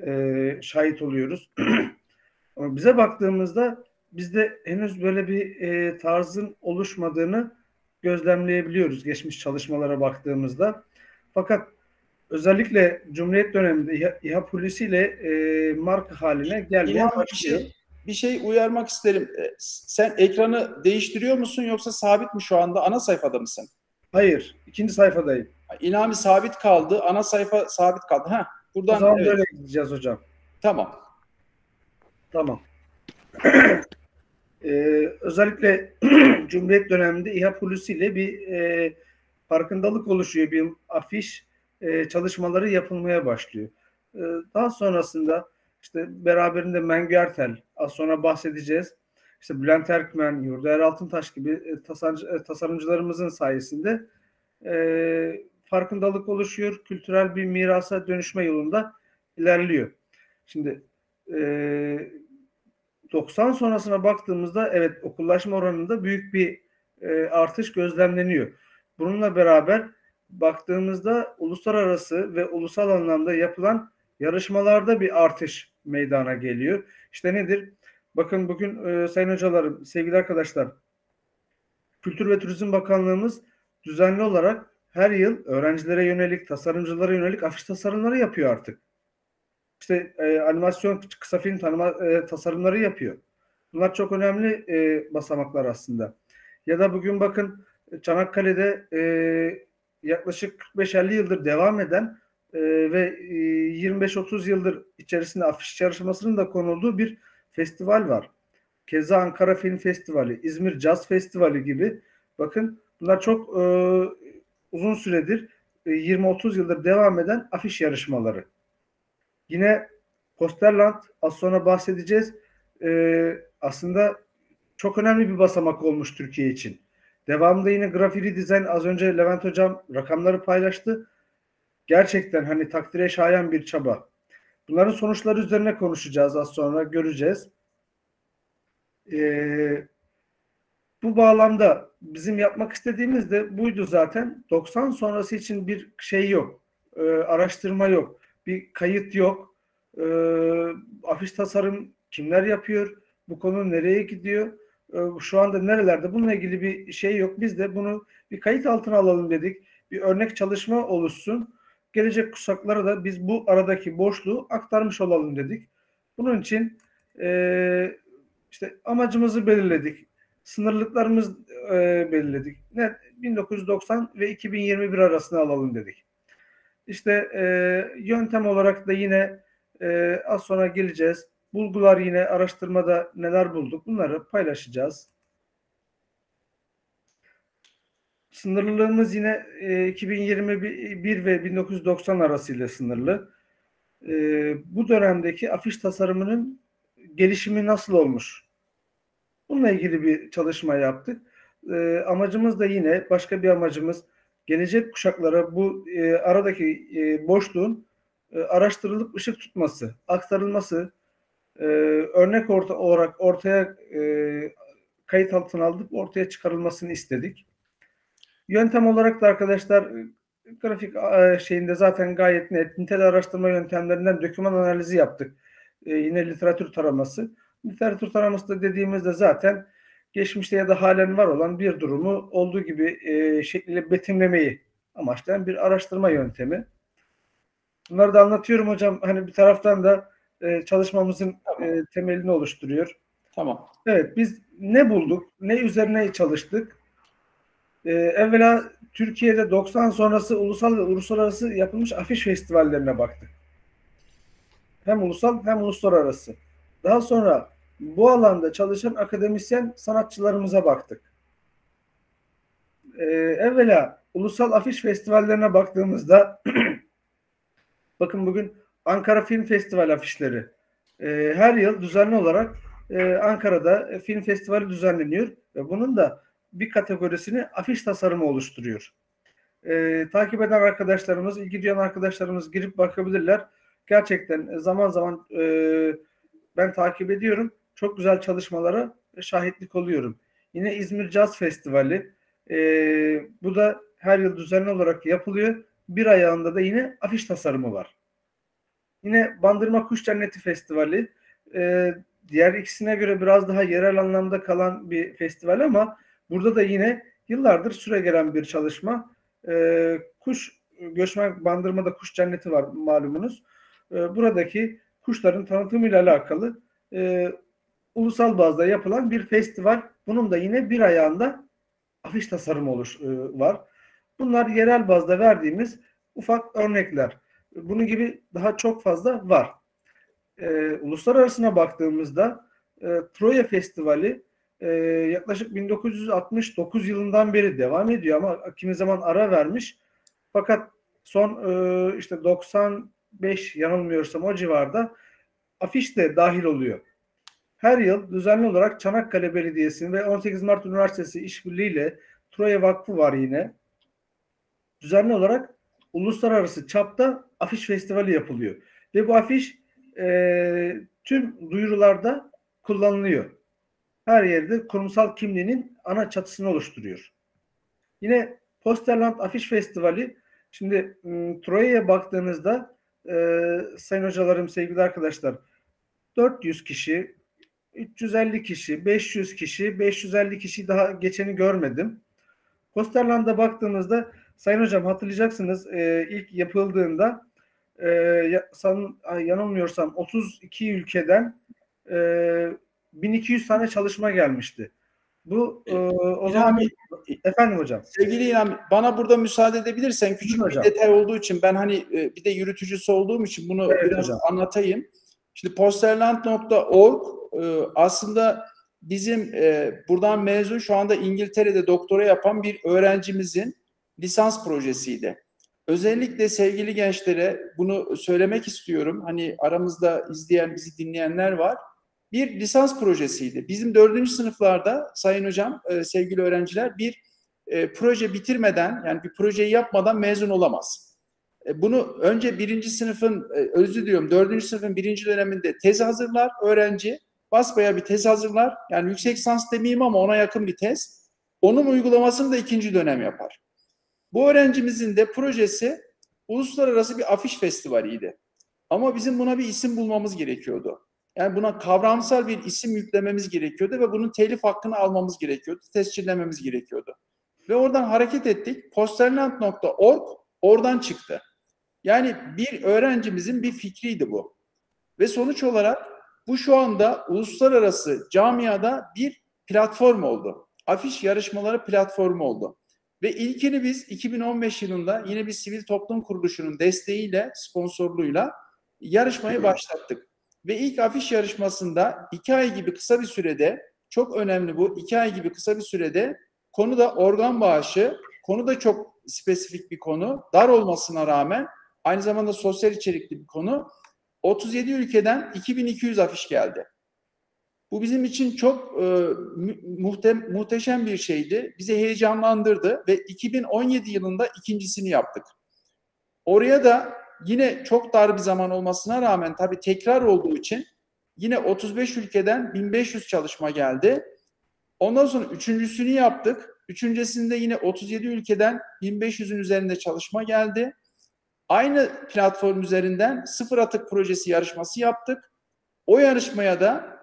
e, şahit oluyoruz. Ama bize baktığımızda bizde henüz böyle bir e, tarzın oluşmadığını gözlemleyebiliyoruz geçmiş çalışmalara baktığımızda. Fakat özellikle Cumhuriyet döneminde İHA, İHA polisiyle e, marka haline gelmeye başlıyor. Şey, bir şey uyarmak isterim. E, sen ekranı değiştiriyor musun yoksa sabit mi şu anda? Ana sayfada mısın? Hayır. ikinci sayfadayım. İlhami sabit kaldı. Ana sayfa sabit kaldı. Ha, buradan o zaman evet. böyle gideceğiz hocam. Tamam. Tamam. ee, özellikle Cumhuriyet döneminde İHA polisiyle bir e, farkındalık oluşuyor. Bir afiş e, çalışmaları yapılmaya başlıyor. E, daha sonrasında işte beraberinde Mengü Ertel, az sonra bahsedeceğiz. İşte Bülent Erkmen, Yurdaer Altıntaş gibi e, e, tasarımcılarımızın sayesinde e, farkındalık oluşuyor. Kültürel bir mirasa dönüşme yolunda ilerliyor. Şimdi e, 90 sonrasına baktığımızda evet okullaşma oranında büyük bir e, artış gözlemleniyor. Bununla beraber baktığımızda uluslararası ve ulusal anlamda yapılan yarışmalarda bir artış meydana geliyor. İşte nedir? Bakın bugün e, sayın hocalarım, sevgili arkadaşlar, Kültür ve Turizm Bakanlığımız düzenli olarak her yıl öğrencilere yönelik, tasarımcılara yönelik afiş tasarımları yapıyor artık. İşte e, animasyon, kısa film tanıma, e, tasarımları yapıyor. Bunlar çok önemli e, basamaklar aslında. Ya da bugün bakın Çanakkale'de e, yaklaşık 45-50 yıldır devam eden e, ve e, 25-30 yıldır içerisinde afiş yarışmasının da konulduğu bir festival var. Keza Ankara Film Festivali, İzmir Jazz Festivali gibi bakın bunlar çok e, uzun süredir e, 20-30 yıldır devam eden afiş yarışmaları. Yine Posterland az sonra bahsedeceğiz. E, aslında çok önemli bir basamak olmuş Türkiye için. Devamında yine grafiri dizayn az önce Levent Hocam rakamları paylaştı. Gerçekten hani takdire şayan bir çaba. Bunların sonuçları üzerine konuşacağız az sonra göreceğiz. Ee, bu bağlamda bizim yapmak istediğimiz de buydu zaten. 90 sonrası için bir şey yok. E, araştırma yok. Bir kayıt yok. E, afiş tasarım kimler yapıyor? Bu konu nereye gidiyor? E, şu anda nerelerde? Bununla ilgili bir şey yok. Biz de bunu bir kayıt altına alalım dedik. Bir örnek çalışma oluşsun. Gelecek kuşaklara da biz bu aradaki boşluğu aktarmış olalım dedik. Bunun için e, işte amacımızı belirledik sınırlıklarımız e, belirledik. Ne 1990 ve 2021 arasında alalım dedik. İşte e, yöntem olarak da yine e, az sonra geleceğiz. Bulgular yine araştırmada neler bulduk bunları paylaşacağız. Sınırlılığımız yine e, 2021 ve 1990 arasıyla sınırlı. E, bu dönemdeki afiş tasarımının gelişimi nasıl olmuş? Bununla ilgili bir çalışma yaptık. E, amacımız da yine başka bir amacımız gelecek kuşaklara bu e, aradaki e, boşluğun e, araştırılıp ışık tutması, aktarılması, e, örnek orta, olarak ortaya e, kayıt altına aldık, ortaya çıkarılmasını istedik. Yöntem olarak da arkadaşlar e, grafik e, şeyinde zaten gayet net nitel araştırma yöntemlerinden doküman analizi yaptık. E, yine literatür taraması. Literatür taraması da dediğimizde zaten geçmişte ya da halen var olan bir durumu olduğu gibi e, şekliyle betimlemeyi amaçlayan bir araştırma yöntemi. Bunları da anlatıyorum hocam. Hani bir taraftan da e, çalışmamızın e, temelini oluşturuyor. Tamam. Evet biz ne bulduk? Ne üzerine çalıştık? E, evvela Türkiye'de 90 sonrası ulusal ve uluslararası yapılmış afiş festivallerine baktık. Hem ulusal hem uluslararası. Daha sonra bu alanda çalışan akademisyen sanatçılarımıza baktık. Ee, evvela ulusal afiş festivallerine baktığımızda bakın bugün Ankara Film Festival afişleri ee, her yıl düzenli olarak e, Ankara'da film festivali düzenleniyor ve bunun da bir kategorisini afiş tasarımı oluşturuyor. Ee, takip eden arkadaşlarımız, ilgi duyan arkadaşlarımız girip bakabilirler. Gerçekten zaman zaman e, ben takip ediyorum. Çok güzel çalışmalara şahitlik oluyorum. Yine İzmir Caz Festivali. E, bu da her yıl düzenli olarak yapılıyor. Bir ayağında da yine afiş tasarımı var. Yine Bandırma Kuş Cenneti Festivali. E, diğer ikisine göre biraz daha yerel anlamda kalan bir festival ama burada da yine yıllardır süre gelen bir çalışma. E, kuş göçmen bandırmada kuş cenneti var malumunuz. E, buradaki kuşların tanıtımıyla alakalı e, ulusal bazda yapılan bir festival. Bunun da yine bir ayağında afiş tasarımı oluş e, var. Bunlar yerel bazda verdiğimiz ufak örnekler. Bunun gibi daha çok fazla var. E, uluslararasına baktığımızda e, Troya Festivali e, yaklaşık 1969 yılından beri devam ediyor ama kimi zaman ara vermiş. Fakat son e, işte 95 yanılmıyorsam o civarda afiş de dahil oluyor her yıl düzenli olarak Çanakkale Belediyesi'nin ve 18 Mart Üniversitesi işbirliğiyle Troya Vakfı var yine. Düzenli olarak uluslararası çapta afiş festivali yapılıyor. Ve bu afiş e, tüm duyurularda kullanılıyor. Her yerde kurumsal kimliğinin ana çatısını oluşturuyor. Yine Posterland Afiş Festivali şimdi Troya'ya baktığınızda e, sayın hocalarım, sevgili arkadaşlar 400 kişi 350 kişi, 500 kişi, 550 kişi daha geçeni görmedim. Kosterland'a baktığımızda Sayın Hocam hatırlayacaksınız e, ilk yapıldığında e, san, yanılmıyorsam 32 ülkeden e, 1200 tane çalışma gelmişti. Bu e, o İlhami, zaman efendim hocam. Sevgili İlham bana burada müsaade edebilirsen küçük bir hocam. detay olduğu için ben hani e, bir de yürütücüsü olduğum için bunu evet, biraz hocam. anlatayım. Şimdi posterland.org e, aslında bizim e, buradan mezun şu anda İngiltere'de doktora yapan bir öğrencimizin lisans projesiydi. Özellikle sevgili gençlere bunu söylemek istiyorum. Hani aramızda izleyen, bizi dinleyenler var. Bir lisans projesiydi. Bizim dördüncü sınıflarda Sayın Hocam, e, sevgili öğrenciler bir e, proje bitirmeden yani bir projeyi yapmadan mezun olamaz. E, bunu önce birinci sınıfın e, özür diliyorum dördüncü sınıfın birinci döneminde tez hazırlar öğrenci. Basbaya bir tez hazırlar. Yani yüksek lisans demeyeyim ama ona yakın bir tez. Onun uygulamasını da ikinci dönem yapar. Bu öğrencimizin de projesi uluslararası bir afiş festivaliydi. Ama bizim buna bir isim bulmamız gerekiyordu. Yani buna kavramsal bir isim yüklememiz gerekiyordu ve bunun telif hakkını almamız gerekiyordu, tescillememiz gerekiyordu. Ve oradan hareket ettik. Posterland.org oradan çıktı. Yani bir öğrencimizin bir fikriydi bu. Ve sonuç olarak bu şu anda uluslararası camiada bir platform oldu. Afiş yarışmaları platformu oldu. Ve ilkini biz 2015 yılında yine bir sivil toplum kuruluşunun desteğiyle, sponsorluğuyla yarışmayı başlattık. Ve ilk afiş yarışmasında iki ay gibi kısa bir sürede, çok önemli bu, iki ay gibi kısa bir sürede konu da organ bağışı, konu da çok spesifik bir konu, dar olmasına rağmen aynı zamanda sosyal içerikli bir konu. 37 ülkeden 2200 afiş geldi. Bu bizim için çok e, muhte, muhteşem bir şeydi. Bizi heyecanlandırdı ve 2017 yılında ikincisini yaptık. Oraya da yine çok dar bir zaman olmasına rağmen tabii tekrar olduğu için yine 35 ülkeden 1500 çalışma geldi. Ondan sonra üçüncüsünü yaptık. Üçüncüsünde yine 37 ülkeden 1500'ün üzerinde çalışma geldi. Aynı platform üzerinden sıfır atık projesi yarışması yaptık. O yarışmaya da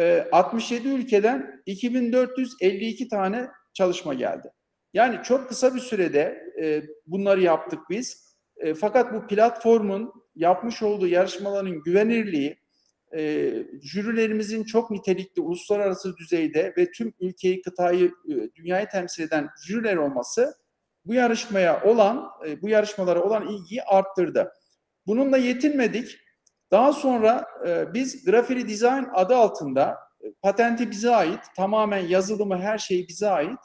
e, 67 ülkeden 2452 tane çalışma geldi. Yani çok kısa bir sürede e, bunları yaptık biz. E, fakat bu platformun yapmış olduğu yarışmaların güvenirliği, e, jürilerimizin çok nitelikli uluslararası düzeyde ve tüm ülkeyi, kıtayı, e, dünyayı temsil eden jüriler olması bu yarışmaya olan, e, bu yarışmalara olan ilgiyi arttırdı. Bununla yetinmedik. Daha sonra e, biz Graffiti Design adı altında e, patenti bize ait, tamamen yazılımı her şey bize ait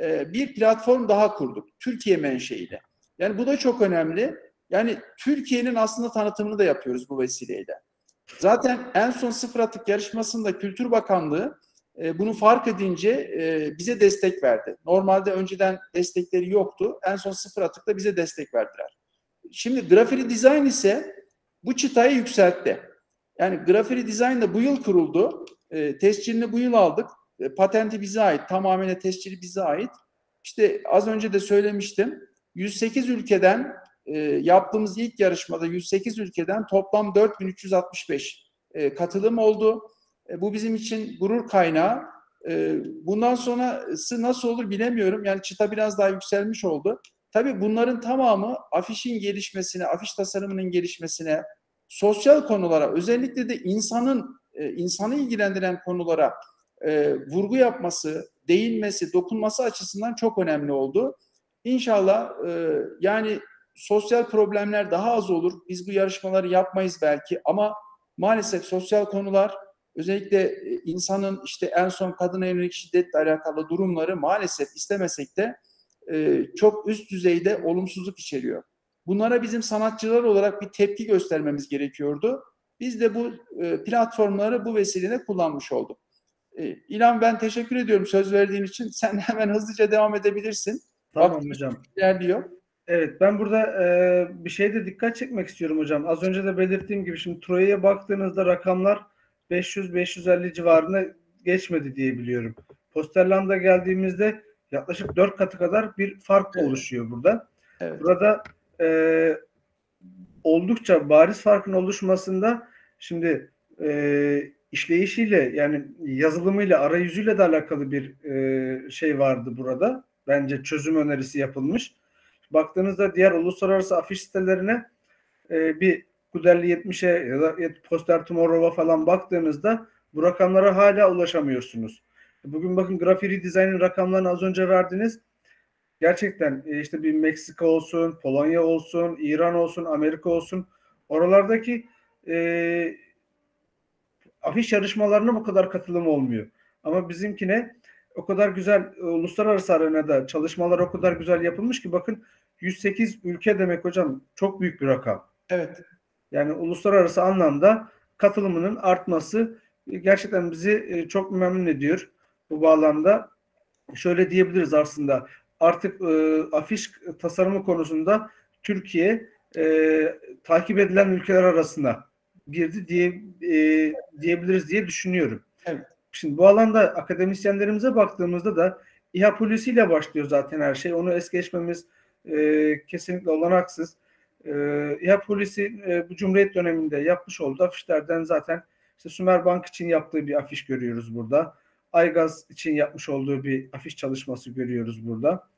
e, bir platform daha kurduk. Türkiye menşeili. Yani bu da çok önemli. Yani Türkiye'nin aslında tanıtımını da yapıyoruz bu vesileyle. Zaten en son sıfır atık yarışmasında Kültür Bakanlığı e, bunu fark edince e, bize destek verdi. Normalde önceden destekleri yoktu. En son sıfır atıkta bize destek verdiler. Şimdi Graffiti Design ise bu çıtayı yükseltti. Yani Graffiti Design de bu yıl kuruldu. E, tescilini bu yıl aldık. E, patenti bize ait. Tamamen tescili bize ait. İşte az önce de söylemiştim. 108 ülkeden e, yaptığımız ilk yarışmada 108 ülkeden toplam 4365 e, katılım oldu. E, bu bizim için gurur kaynağı. E, bundan sonrası nasıl olur bilemiyorum. Yani çıta biraz daha yükselmiş oldu. Tabii bunların tamamı afişin gelişmesine, afiş tasarımının gelişmesine, sosyal konulara, özellikle de insanın e, insanı ilgilendiren konulara e, vurgu yapması, değinmesi, dokunması açısından çok önemli oldu. İnşallah e, yani sosyal problemler daha az olur. Biz bu yarışmaları yapmayız belki ama maalesef sosyal konular özellikle e, insanın işte en son kadına yönelik şiddetle alakalı durumları maalesef istemesek de e, çok üst düzeyde olumsuzluk içeriyor. Bunlara bizim sanatçılar olarak bir tepki göstermemiz gerekiyordu. Biz de bu e, platformları bu vesileyle kullanmış olduk. E, İlhan ben teşekkür ediyorum söz verdiğin için. Sen hemen hızlıca devam edebilirsin. Tamam Vakti hocam. İlerliyor. Evet ben burada e, bir şeyde dikkat çekmek istiyorum hocam. Az önce de belirttiğim gibi şimdi Troya'ya baktığınızda rakamlar 500-550 civarında geçmedi diye biliyorum. Posterland'a geldiğimizde yaklaşık 4 katı kadar bir fark evet. oluşuyor burada. Evet. Burada e, oldukça bariz farkın oluşmasında şimdi e, işleyişiyle yani yazılımıyla arayüzüyle de alakalı bir e, şey vardı burada. Bence çözüm önerisi yapılmış. Baktığınızda diğer uluslararası afiş sitelerine e, bir Kudelli 70'e ya da Poster Tomorrow'a falan baktığınızda bu rakamlara hala ulaşamıyorsunuz. Bugün bakın Graffiti Design'in rakamlarını az önce verdiniz. Gerçekten e, işte bir Meksika olsun, Polonya olsun, İran olsun, Amerika olsun oralardaki e, afiş yarışmalarına bu kadar katılım olmuyor. Ama bizimkine o kadar güzel e, uluslararası arenada çalışmalar o kadar güzel yapılmış ki bakın 108 ülke demek hocam çok büyük bir rakam. Evet. Yani uluslararası anlamda katılımının artması gerçekten bizi e, çok memnun ediyor bu bağlamda. Şöyle diyebiliriz aslında artık e, afiş tasarımı konusunda Türkiye e, takip edilen ülkeler arasında girdi diye e, diyebiliriz diye düşünüyorum. Evet. Şimdi bu alanda akademisyenlerimize baktığımızda da İHA polisiyle başlıyor zaten her şey. Onu es geçmemiz e, kesinlikle olanaksız. E, İHA polisi e, bu Cumhuriyet döneminde yapmış olduğu afişlerden zaten işte Sümer Bank için yaptığı bir afiş görüyoruz burada. Aygaz için yapmış olduğu bir afiş çalışması görüyoruz burada.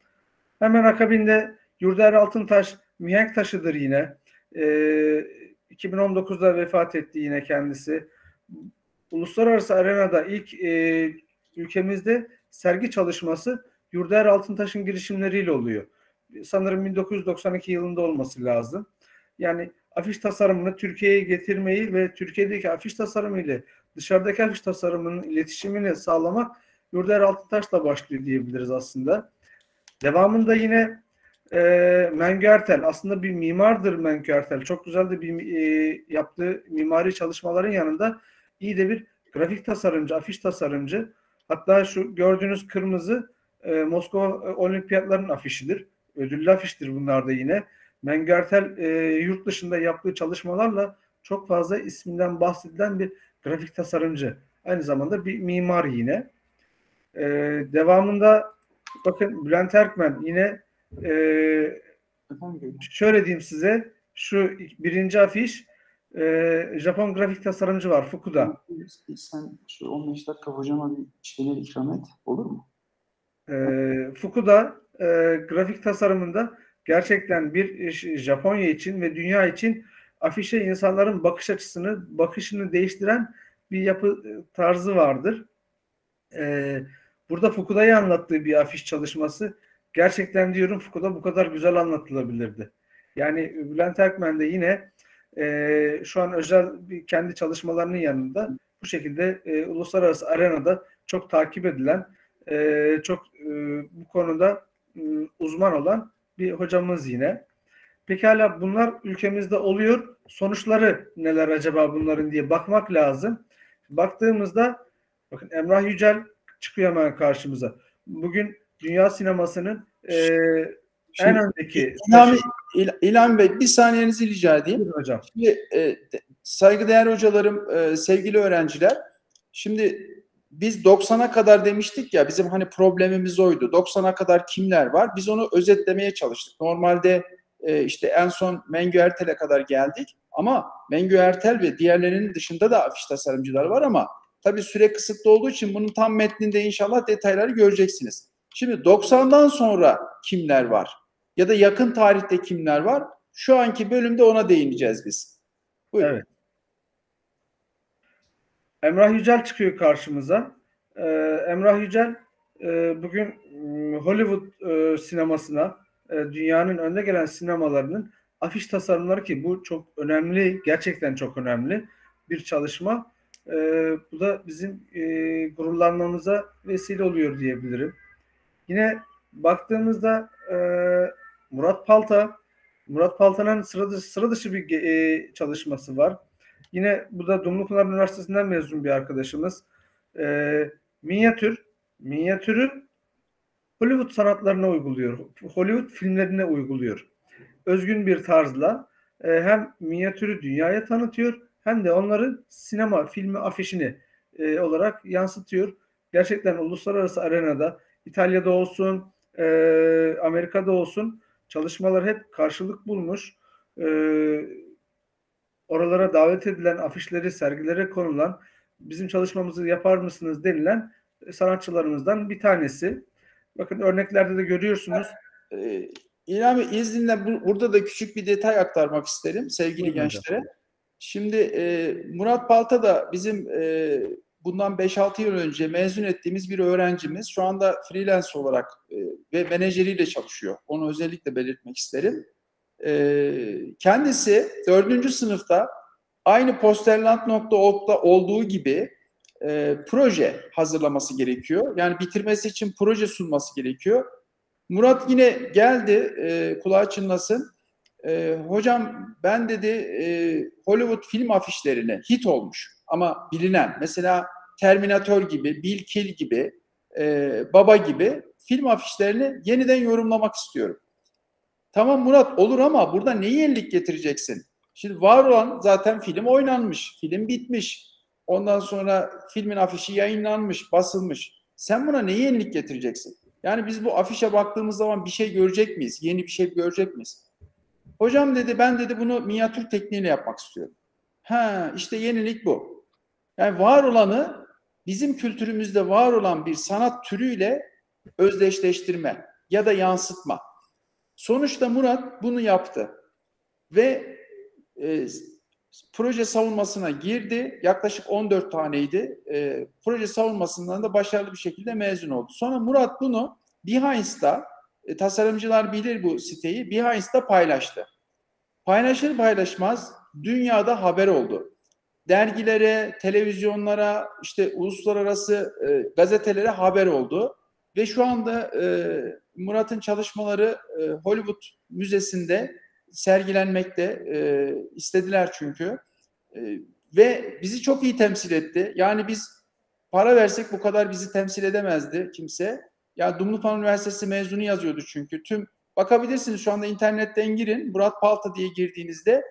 Hemen akabinde Yurder Altıntaş mihenk taşıdır yine. E, 2019'da vefat etti yine kendisi. Uluslararası arenada ilk e, ülkemizde sergi çalışması Yurder Altıntaş'ın girişimleriyle oluyor. Sanırım 1992 yılında olması lazım. Yani afiş tasarımını Türkiye'ye getirmeyi ve Türkiye'deki afiş tasarımı ile dışarıdaki afiş tasarımının iletişimini sağlamak Yurder Altıntaş'la başlıyor diyebiliriz aslında. Devamında yine e, Mengü Ertel aslında bir mimardır Mengü Ertel. Çok güzel de bir e, yaptığı mimari çalışmaların yanında iyi de bir grafik tasarımcı, afiş tasarımcı. Hatta şu gördüğünüz kırmızı e, Moskova Olimpiyatlarının afişidir. Ödüllü afiştir bunlar da yine. Mengertel e, yurt dışında yaptığı çalışmalarla çok fazla isminden bahsedilen bir grafik tasarımcı. Aynı zamanda bir mimar yine. E, devamında bakın Bülent Erkmen yine e, şöyle diyeyim size şu birinci afiş e, Japon grafik tasarımcı var Fukuda. Sen şu 15 dakika hocama bir şeyler ikram et. Olur mu? E, Fukuda e, grafik tasarımında gerçekten bir Japonya için ve dünya için afişe insanların bakış açısını, bakışını değiştiren bir yapı tarzı vardır. Ee, burada Fukuda'yı anlattığı bir afiş çalışması gerçekten diyorum Fukuda bu kadar güzel anlatılabilirdi. Yani Bülent Erkmen de yine e, şu an özel bir kendi çalışmalarının yanında bu şekilde e, uluslararası arenada çok takip edilen, e, çok e, bu konuda e, uzman olan bir hocamız yine. Pekala bunlar ülkemizde oluyor. Sonuçları neler acaba bunların diye bakmak lazım. Baktığımızda bakın Emrah Yücel çıkıyor hemen karşımıza. Bugün dünya sinemasının e, en öndeki İlham, İlham Bey bir saniyenizi rica edeyim. Buyurun hocam. Şimdi, e, saygıdeğer hocalarım, e, sevgili öğrenciler. Şimdi biz 90'a kadar demiştik ya bizim hani problemimiz oydu. 90'a kadar kimler var? Biz onu özetlemeye çalıştık. Normalde e, işte en son Mengü Ertel'e kadar geldik. Ama Mengü Ertel ve diğerlerinin dışında da afiş tasarımcıları var ama tabii süre kısıtlı olduğu için bunun tam metninde inşallah detayları göreceksiniz. Şimdi 90'dan sonra kimler var? Ya da yakın tarihte kimler var? Şu anki bölümde ona değineceğiz biz. Buyurun. Evet. Emrah Yücel çıkıyor karşımıza. Ee, Emrah Yücel e, bugün e, Hollywood e, sinemasına, e, dünyanın önde gelen sinemalarının afiş tasarımları ki bu çok önemli, gerçekten çok önemli bir çalışma. E, bu da bizim e, gururlanmamıza vesile oluyor diyebilirim. Yine baktığımızda e, Murat Palta, Murat Palta'nın sıra dışı, sıra dışı bir e, çalışması var. Yine bu da Dumlupınar Üniversitesi'nden mezun bir arkadaşımız. E, minyatür, minyatürü Hollywood sanatlarına uyguluyor. Hollywood filmlerine uyguluyor. Özgün bir tarzla e, hem minyatürü dünyaya tanıtıyor hem de onların sinema filmi afişini e, olarak yansıtıyor. Gerçekten uluslararası arenada İtalya'da olsun, e, Amerika'da olsun çalışmalar hep karşılık bulmuş. E, oralara davet edilen afişleri, sergilere konulan bizim çalışmamızı yapar mısınız denilen sanatçılarımızdan bir tanesi. Bakın örneklerde de görüyorsunuz. Ee, İlhami izninle bu, burada da küçük bir detay aktarmak isterim sevgili Buyurun gençlere. Hocam. Şimdi e, Murat Balta da bizim e, bundan 5-6 yıl önce mezun ettiğimiz bir öğrencimiz. Şu anda freelance olarak e, ve menajeriyle çalışıyor. Onu özellikle belirtmek isterim. E, kendisi 4. sınıfta aynı posterland.org'da olduğu gibi e, proje hazırlaması gerekiyor. Yani bitirmesi için proje sunması gerekiyor. Murat yine geldi, e, kulağı çınlasın. E, hocam ben dedi e, Hollywood film afişlerine hit olmuş ama bilinen mesela Terminator gibi, Bill Kill gibi, e, Baba gibi film afişlerini yeniden yorumlamak istiyorum. Tamam Murat olur ama burada neyi yenilik getireceksin? Şimdi var olan zaten film oynanmış, film bitmiş. Ondan sonra filmin afişi yayınlanmış, basılmış. Sen buna neyi yenilik getireceksin? Yani biz bu afişe baktığımız zaman bir şey görecek miyiz? Yeni bir şey görecek miyiz? Hocam dedi ben dedi bunu minyatür tekniğiyle yapmak istiyorum. Ha işte yenilik bu. Yani var olanı bizim kültürümüzde var olan bir sanat türüyle özdeşleştirme ya da yansıtma. Sonuçta Murat bunu yaptı. Ve e, proje savunmasına girdi. Yaklaşık 14 taneydi. E, proje savunmasından da başarılı bir şekilde mezun oldu. Sonra Murat bunu Behinds'ta, e, tasarımcılar bilir bu siteyi, Behinds'ta paylaştı. Paylaşır paylaşmaz dünyada haber oldu. Dergilere, televizyonlara, işte uluslararası e, gazetelere haber oldu. Ve şu anda e, Murat'ın çalışmaları e, Hollywood Müzesi'nde sergilenmekte. E, istediler çünkü. E, ve bizi çok iyi temsil etti. Yani biz para versek bu kadar bizi temsil edemezdi kimse. Yani Dumlupınar Üniversitesi mezunu yazıyordu çünkü. Tüm bakabilirsiniz şu anda internetten girin. Murat Palta diye girdiğinizde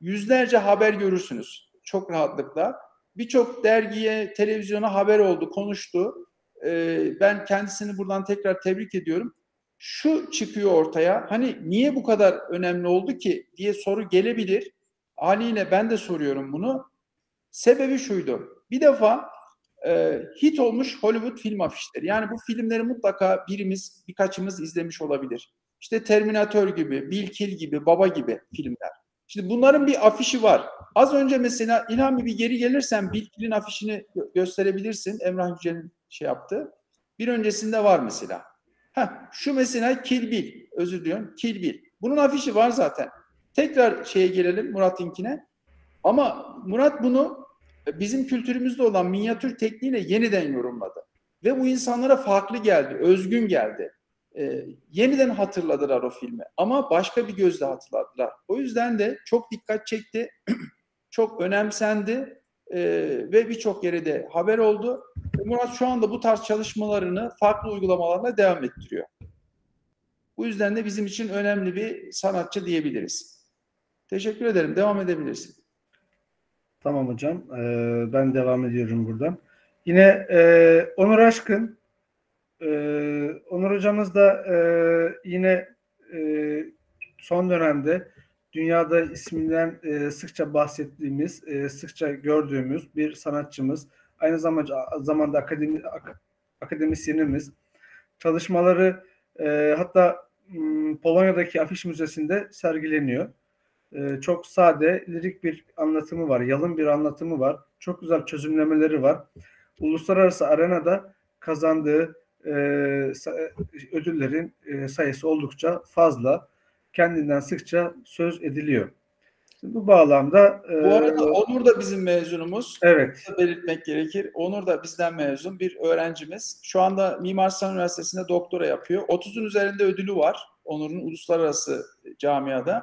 yüzlerce haber görürsünüz. Çok rahatlıkla. Birçok dergiye, televizyona haber oldu, konuştu. Ee, ben kendisini buradan tekrar tebrik ediyorum şu çıkıyor ortaya. Hani niye bu kadar önemli oldu ki diye soru gelebilir. Haliyle ben de soruyorum bunu. Sebebi şuydu. Bir defa e, hit olmuş Hollywood film afişleri. Yani bu filmleri mutlaka birimiz, birkaçımız izlemiş olabilir. İşte Terminator gibi, Bill Kill gibi, Baba gibi filmler. Şimdi bunların bir afişi var. Az önce mesela İlhami bir geri gelirsen Bill Kill'in afişini gösterebilirsin. Emrah Yücel'in şey yaptı. Bir öncesinde var mesela. Heh, şu mesela Kill Bill. Özür diliyorum. Kill Bill. Bunun afişi var zaten. Tekrar şeye gelelim Murat'ınkine. Ama Murat bunu bizim kültürümüzde olan minyatür tekniğiyle yeniden yorumladı. Ve bu insanlara farklı geldi, özgün geldi. Ee, yeniden hatırladılar o filmi. Ama başka bir gözle hatırladılar. O yüzden de çok dikkat çekti. çok önemsendi. Ee, ve birçok yere de haber oldu. Murat şu anda bu tarz çalışmalarını farklı uygulamalarla devam ettiriyor. Bu yüzden de bizim için önemli bir sanatçı diyebiliriz. Teşekkür ederim. Devam edebilirsin. Tamam hocam. Ee, ben devam ediyorum buradan. Yine e, Onur Aşkın. E, Onur hocamız da e, yine e, son dönemde dünyada isminden e, sıkça bahsettiğimiz, sıkça gördüğümüz bir sanatçımız. Aynı zamanda, zamanda akademi, ak, akademisyenimiz. Çalışmaları hatta Polonya'daki Afiş Müzesi'nde sergileniyor. Çok sade, lirik bir anlatımı var, yalın bir anlatımı var. Çok güzel çözümlemeleri var. Uluslararası arenada kazandığı e, ödüllerin e, sayısı oldukça fazla kendinden sıkça söz ediliyor. Bu bağlamda Bu arada e, Onur da bizim mezunumuz. Evet. Belirtmek gerekir. Onur da bizden mezun bir öğrencimiz. Şu anda Mimar Sinan Üniversitesi'nde doktora yapıyor. 30'un üzerinde ödülü var Onur'un uluslararası camiada.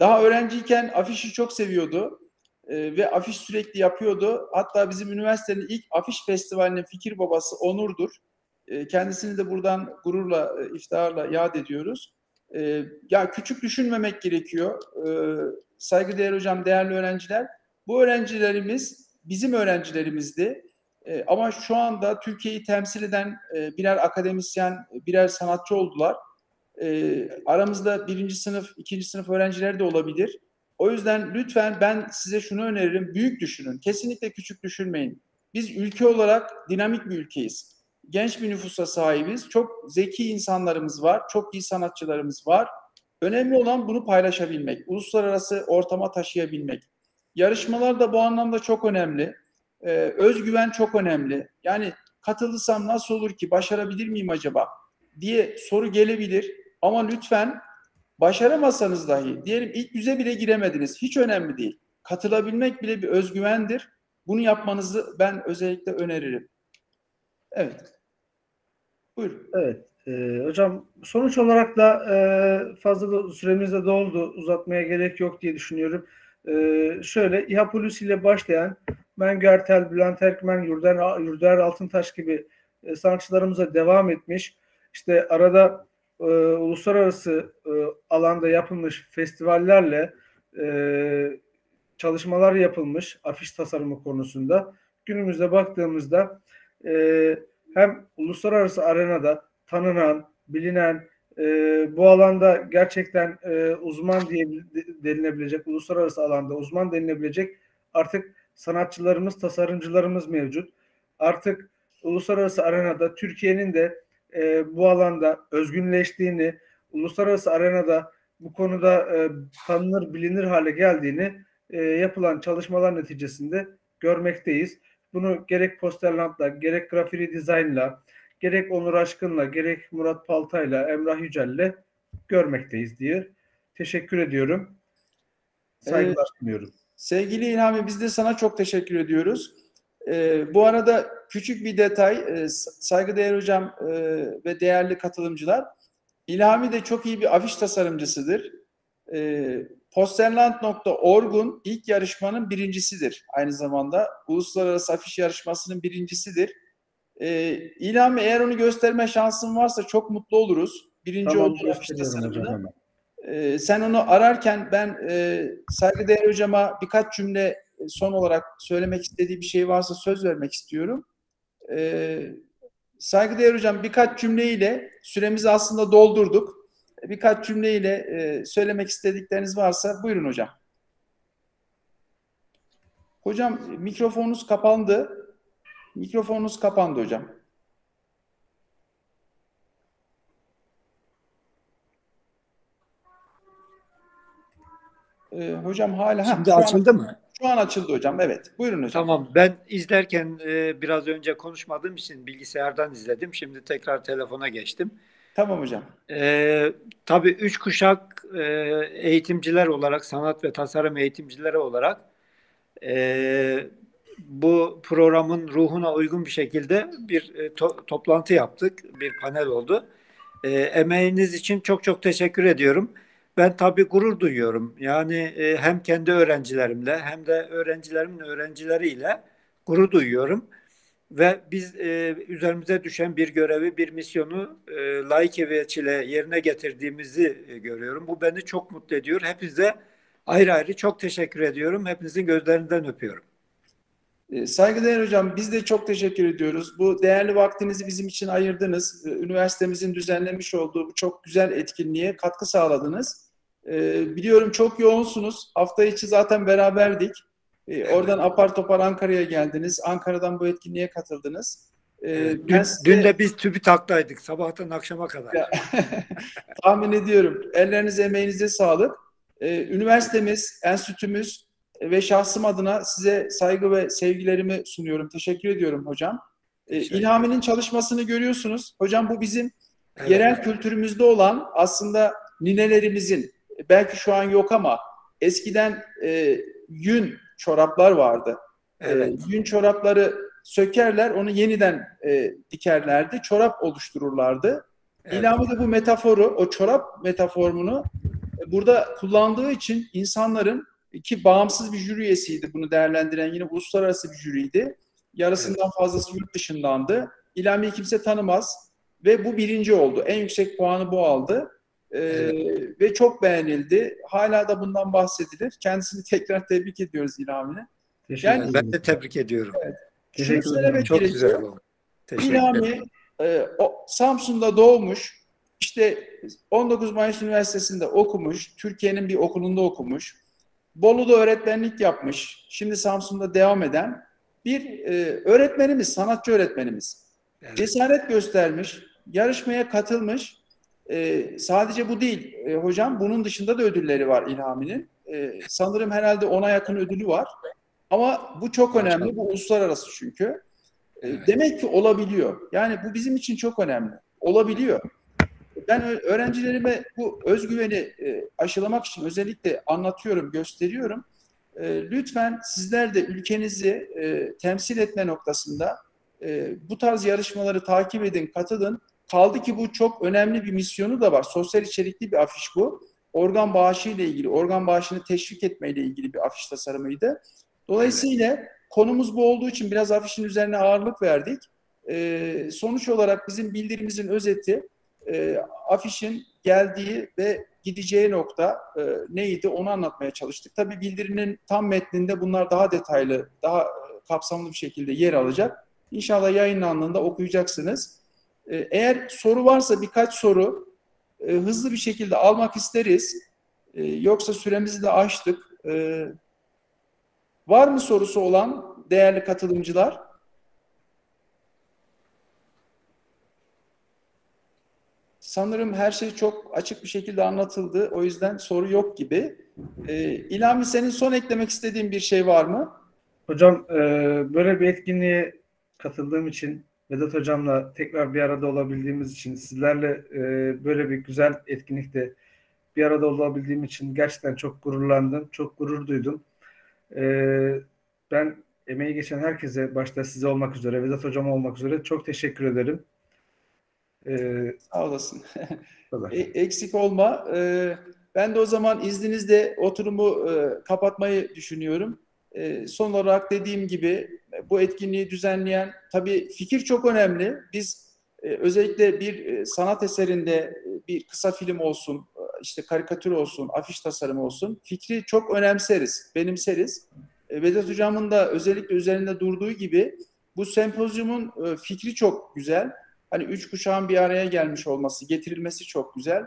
Daha öğrenciyken afişi çok seviyordu. E, ve afiş sürekli yapıyordu. Hatta bizim üniversitenin ilk afiş festivalinin fikir babası Onur'dur. E, kendisini de buradan gururla, e, iftiharla yad ediyoruz. E, ya küçük düşünmemek gerekiyor. E, saygıdeğer hocam, değerli öğrenciler. Bu öğrencilerimiz bizim öğrencilerimizdi. Ama şu anda Türkiye'yi temsil eden birer akademisyen, birer sanatçı oldular. Aramızda birinci sınıf, ikinci sınıf öğrenciler de olabilir. O yüzden lütfen ben size şunu öneririm. Büyük düşünün. Kesinlikle küçük düşünmeyin. Biz ülke olarak dinamik bir ülkeyiz genç bir nüfusa sahibiz. Çok zeki insanlarımız var. Çok iyi sanatçılarımız var. Önemli olan bunu paylaşabilmek. Uluslararası ortama taşıyabilmek. Yarışmalar da bu anlamda çok önemli. Ee, özgüven çok önemli. Yani katılırsam nasıl olur ki? Başarabilir miyim acaba? diye soru gelebilir. Ama lütfen başaramazsanız dahi diyelim ilk yüze bile giremediniz. Hiç önemli değil. Katılabilmek bile bir özgüvendir. Bunu yapmanızı ben özellikle öneririm. Evet. Buyurun. Evet. E, hocam sonuç olarak da e, fazla da süremiz de doldu. Uzatmaya gerek yok diye düşünüyorum. E, şöyle İHA Polisi ile başlayan Ben Gertel, Bülent Erkmen, Yurder, Yurder Altıntaş gibi e, sanatçılarımıza devam etmiş. işte arada e, uluslararası e, alanda yapılmış festivallerle e, çalışmalar yapılmış afiş tasarımı konusunda. Günümüzde baktığımızda e, hem uluslararası arenada tanınan, bilinen, e, bu alanda gerçekten e, uzman diye denilebilecek, uluslararası alanda uzman denilebilecek artık sanatçılarımız, tasarımcılarımız mevcut. Artık uluslararası arenada Türkiye'nin de e, bu alanda özgünleştiğini, uluslararası arenada bu konuda e, tanınır, bilinir hale geldiğini e, yapılan çalışmalar neticesinde görmekteyiz. Bunu gerek Posterland'la, gerek Grafiri Design'la, gerek Onur Aşkın'la, gerek Murat Paltay'la, Emrah Yücel'le görmekteyiz diye teşekkür ediyorum. Saygılar sunuyorum. Ee, sevgili İlhami biz de sana çok teşekkür ediyoruz. Ee, bu arada küçük bir detay, e, saygıdeğer hocam e, ve değerli katılımcılar, İlhami de çok iyi bir afiş tasarımcısıdır. E, Posterland.org'un ilk yarışmanın birincisidir. Aynı zamanda uluslararası afiş yarışmasının birincisidir. E, İlhami eğer onu gösterme şansın varsa çok mutlu oluruz. Birinci tamam, olduğu afiş tasarımını. E, sen onu ararken ben e, saygıdeğer hocama birkaç cümle son olarak söylemek istediği bir şey varsa söz vermek istiyorum. E, saygıdeğer hocam birkaç cümleyle süremizi aslında doldurduk. Birkaç cümleyle e, söylemek istedikleriniz varsa buyurun hocam. Hocam mikrofonunuz kapandı. Mikrofonunuz kapandı hocam. Ee, hocam hala... Şimdi ha, açıldı an, mı? Şu an açıldı hocam. Evet. Buyurun hocam. Tamam. Ben izlerken e, biraz önce konuşmadığım için bilgisayardan izledim. Şimdi tekrar telefona geçtim. Tamam hocam. E, tabii üç kuşak e, eğitimciler olarak, sanat ve tasarım eğitimcileri olarak e, bu programın ruhuna uygun bir şekilde bir e, to- toplantı yaptık. Bir panel oldu. E, emeğiniz için çok çok teşekkür ediyorum. Ben tabii gurur duyuyorum. Yani e, hem kendi öğrencilerimle hem de öğrencilerimin öğrencileriyle gurur duyuyorum. Ve biz e, üzerimize düşen bir görevi, bir misyonu e, layık ile yerine getirdiğimizi e, görüyorum. Bu beni çok mutlu ediyor. Hepinize ayrı ayrı çok teşekkür ediyorum. Hepinizin gözlerinden öpüyorum. E, saygıdeğer hocam biz de çok teşekkür ediyoruz. Bu değerli vaktinizi bizim için ayırdınız. E, üniversitemizin düzenlemiş olduğu bu çok güzel etkinliğe katkı sağladınız. E, biliyorum çok yoğunsunuz. Hafta içi zaten beraberdik. Oradan apar topar Ankara'ya geldiniz. Ankara'dan bu etkinliğe katıldınız. dün, size... dün de biz TÜBİTAK'taydık sabahtan akşama kadar. tahmin ediyorum. Ellerinize emeğinize sağlık. Üniversitemiz, enstitümüz ve şahsım adına size saygı ve sevgilerimi sunuyorum. Teşekkür ediyorum hocam. E, İlhami'nin çalışmasını görüyorsunuz. Hocam bu bizim evet. yerel kültürümüzde olan aslında ninelerimizin belki şu an yok ama eskiden e, yün çoraplar vardı. E, evet. E, yün çorapları sökerler, onu yeniden e, dikerlerdi. Çorap oluştururlardı. Evet. İlhami de bu metaforu, o çorap metaforunu e, burada kullandığı için insanların ki bağımsız bir jüri üyesiydi bunu değerlendiren yine uluslararası bir jüriydi. Yarısından fazlası yurt dışındandı. İlhami'yi kimse tanımaz ve bu birinci oldu. En yüksek puanı bu aldı. Ee, evet. Ve çok beğenildi. Hala da bundan bahsedilir. Kendisini tekrar tebrik ediyoruz İlhami'ne. Yani, ben de tebrik ediyorum. Evet. Şunu söylemek çok gerekiyor. güzel İlhami e, o, Samsun'da doğmuş. İşte 19 Mayıs Üniversitesi'nde okumuş. Türkiye'nin bir okulunda okumuş. Bolu'da öğretmenlik yapmış, şimdi Samsun'da devam eden bir e, öğretmenimiz, sanatçı öğretmenimiz. Evet. Cesaret göstermiş, yarışmaya katılmış. E, sadece bu değil e, hocam, bunun dışında da ödülleri var İlhami'nin. E, sanırım herhalde ona yakın ödülü var. Ama bu çok önemli, bu uluslararası çünkü. E, demek ki olabiliyor. Yani bu bizim için çok önemli. Olabiliyor ben öğrencilerime bu özgüveni e, aşılamak için özellikle anlatıyorum, gösteriyorum. E, lütfen sizler de ülkenizi e, temsil etme noktasında e, bu tarz yarışmaları takip edin, katılın. Kaldı ki bu çok önemli bir misyonu da var. Sosyal içerikli bir afiş bu. Organ bağışı ile ilgili, organ bağışını teşvik etme ile ilgili bir afiş tasarımıydı. Dolayısıyla konumuz bu olduğu için biraz afişin üzerine ağırlık verdik. E, sonuç olarak bizim bildirimizin özeti e, afişin geldiği ve gideceği nokta e, neydi onu anlatmaya çalıştık. Tabii bildirinin tam metninde bunlar daha detaylı, daha e, kapsamlı bir şekilde yer alacak. İnşallah yayınlandığında okuyacaksınız. E, eğer soru varsa birkaç soru e, hızlı bir şekilde almak isteriz. E, yoksa süremizi de aştık. E, var mı sorusu olan değerli katılımcılar? Sanırım her şey çok açık bir şekilde anlatıldı. O yüzden soru yok gibi. Ee, İlhami senin son eklemek istediğin bir şey var mı? Hocam e, böyle bir etkinliğe katıldığım için Vedat Hocam'la tekrar bir arada olabildiğimiz için sizlerle e, böyle bir güzel etkinlikte bir arada olabildiğim için gerçekten çok gururlandım. Çok gurur duydum. E, ben emeği geçen herkese başta size olmak üzere, Vedat Hocam olmak üzere çok teşekkür ederim. Ee, Sağ olasın. e, eksik olma. Ee, ben de o zaman izninizle oturumu e, kapatmayı düşünüyorum. E, son olarak dediğim gibi bu etkinliği düzenleyen, tabii fikir çok önemli. Biz e, özellikle bir e, sanat eserinde e, bir kısa film olsun, işte karikatür olsun, afiş tasarımı olsun, fikri çok önemseriz, benimseriz. Vedat Hocam'ın da özellikle üzerinde durduğu gibi bu sempozyumun fikri çok güzel hani üç kuşağın bir araya gelmiş olması, getirilmesi çok güzel.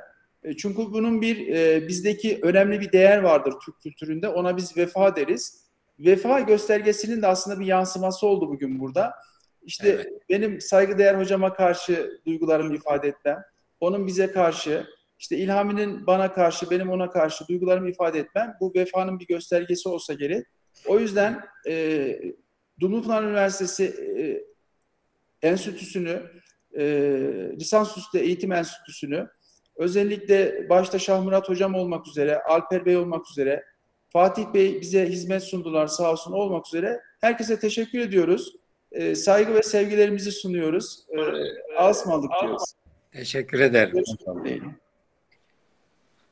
Çünkü bunun bir bizdeki önemli bir değer vardır Türk kültüründe. Ona biz vefa deriz. Vefa göstergesinin de aslında bir yansıması oldu bugün burada. İşte evet. benim saygıdeğer hocama karşı duygularımı ifade etmem, onun bize karşı, işte İlhami'nin bana karşı, benim ona karşı duygularımı ifade etmem, bu vefanın bir göstergesi olsa gerek. O yüzden e, Dumlupınar Üniversitesi e, enstitüsünü e, lisansüstü eğitim enstitüsünü özellikle başta Şah Murat Hocam olmak üzere, Alper Bey olmak üzere, Fatih Bey bize hizmet sundular sağ olsun olmak üzere. Herkese teşekkür ediyoruz. E, saygı ve sevgilerimizi sunuyoruz. E, Asmalık diyoruz. Teşekkür ederim. Görüşmek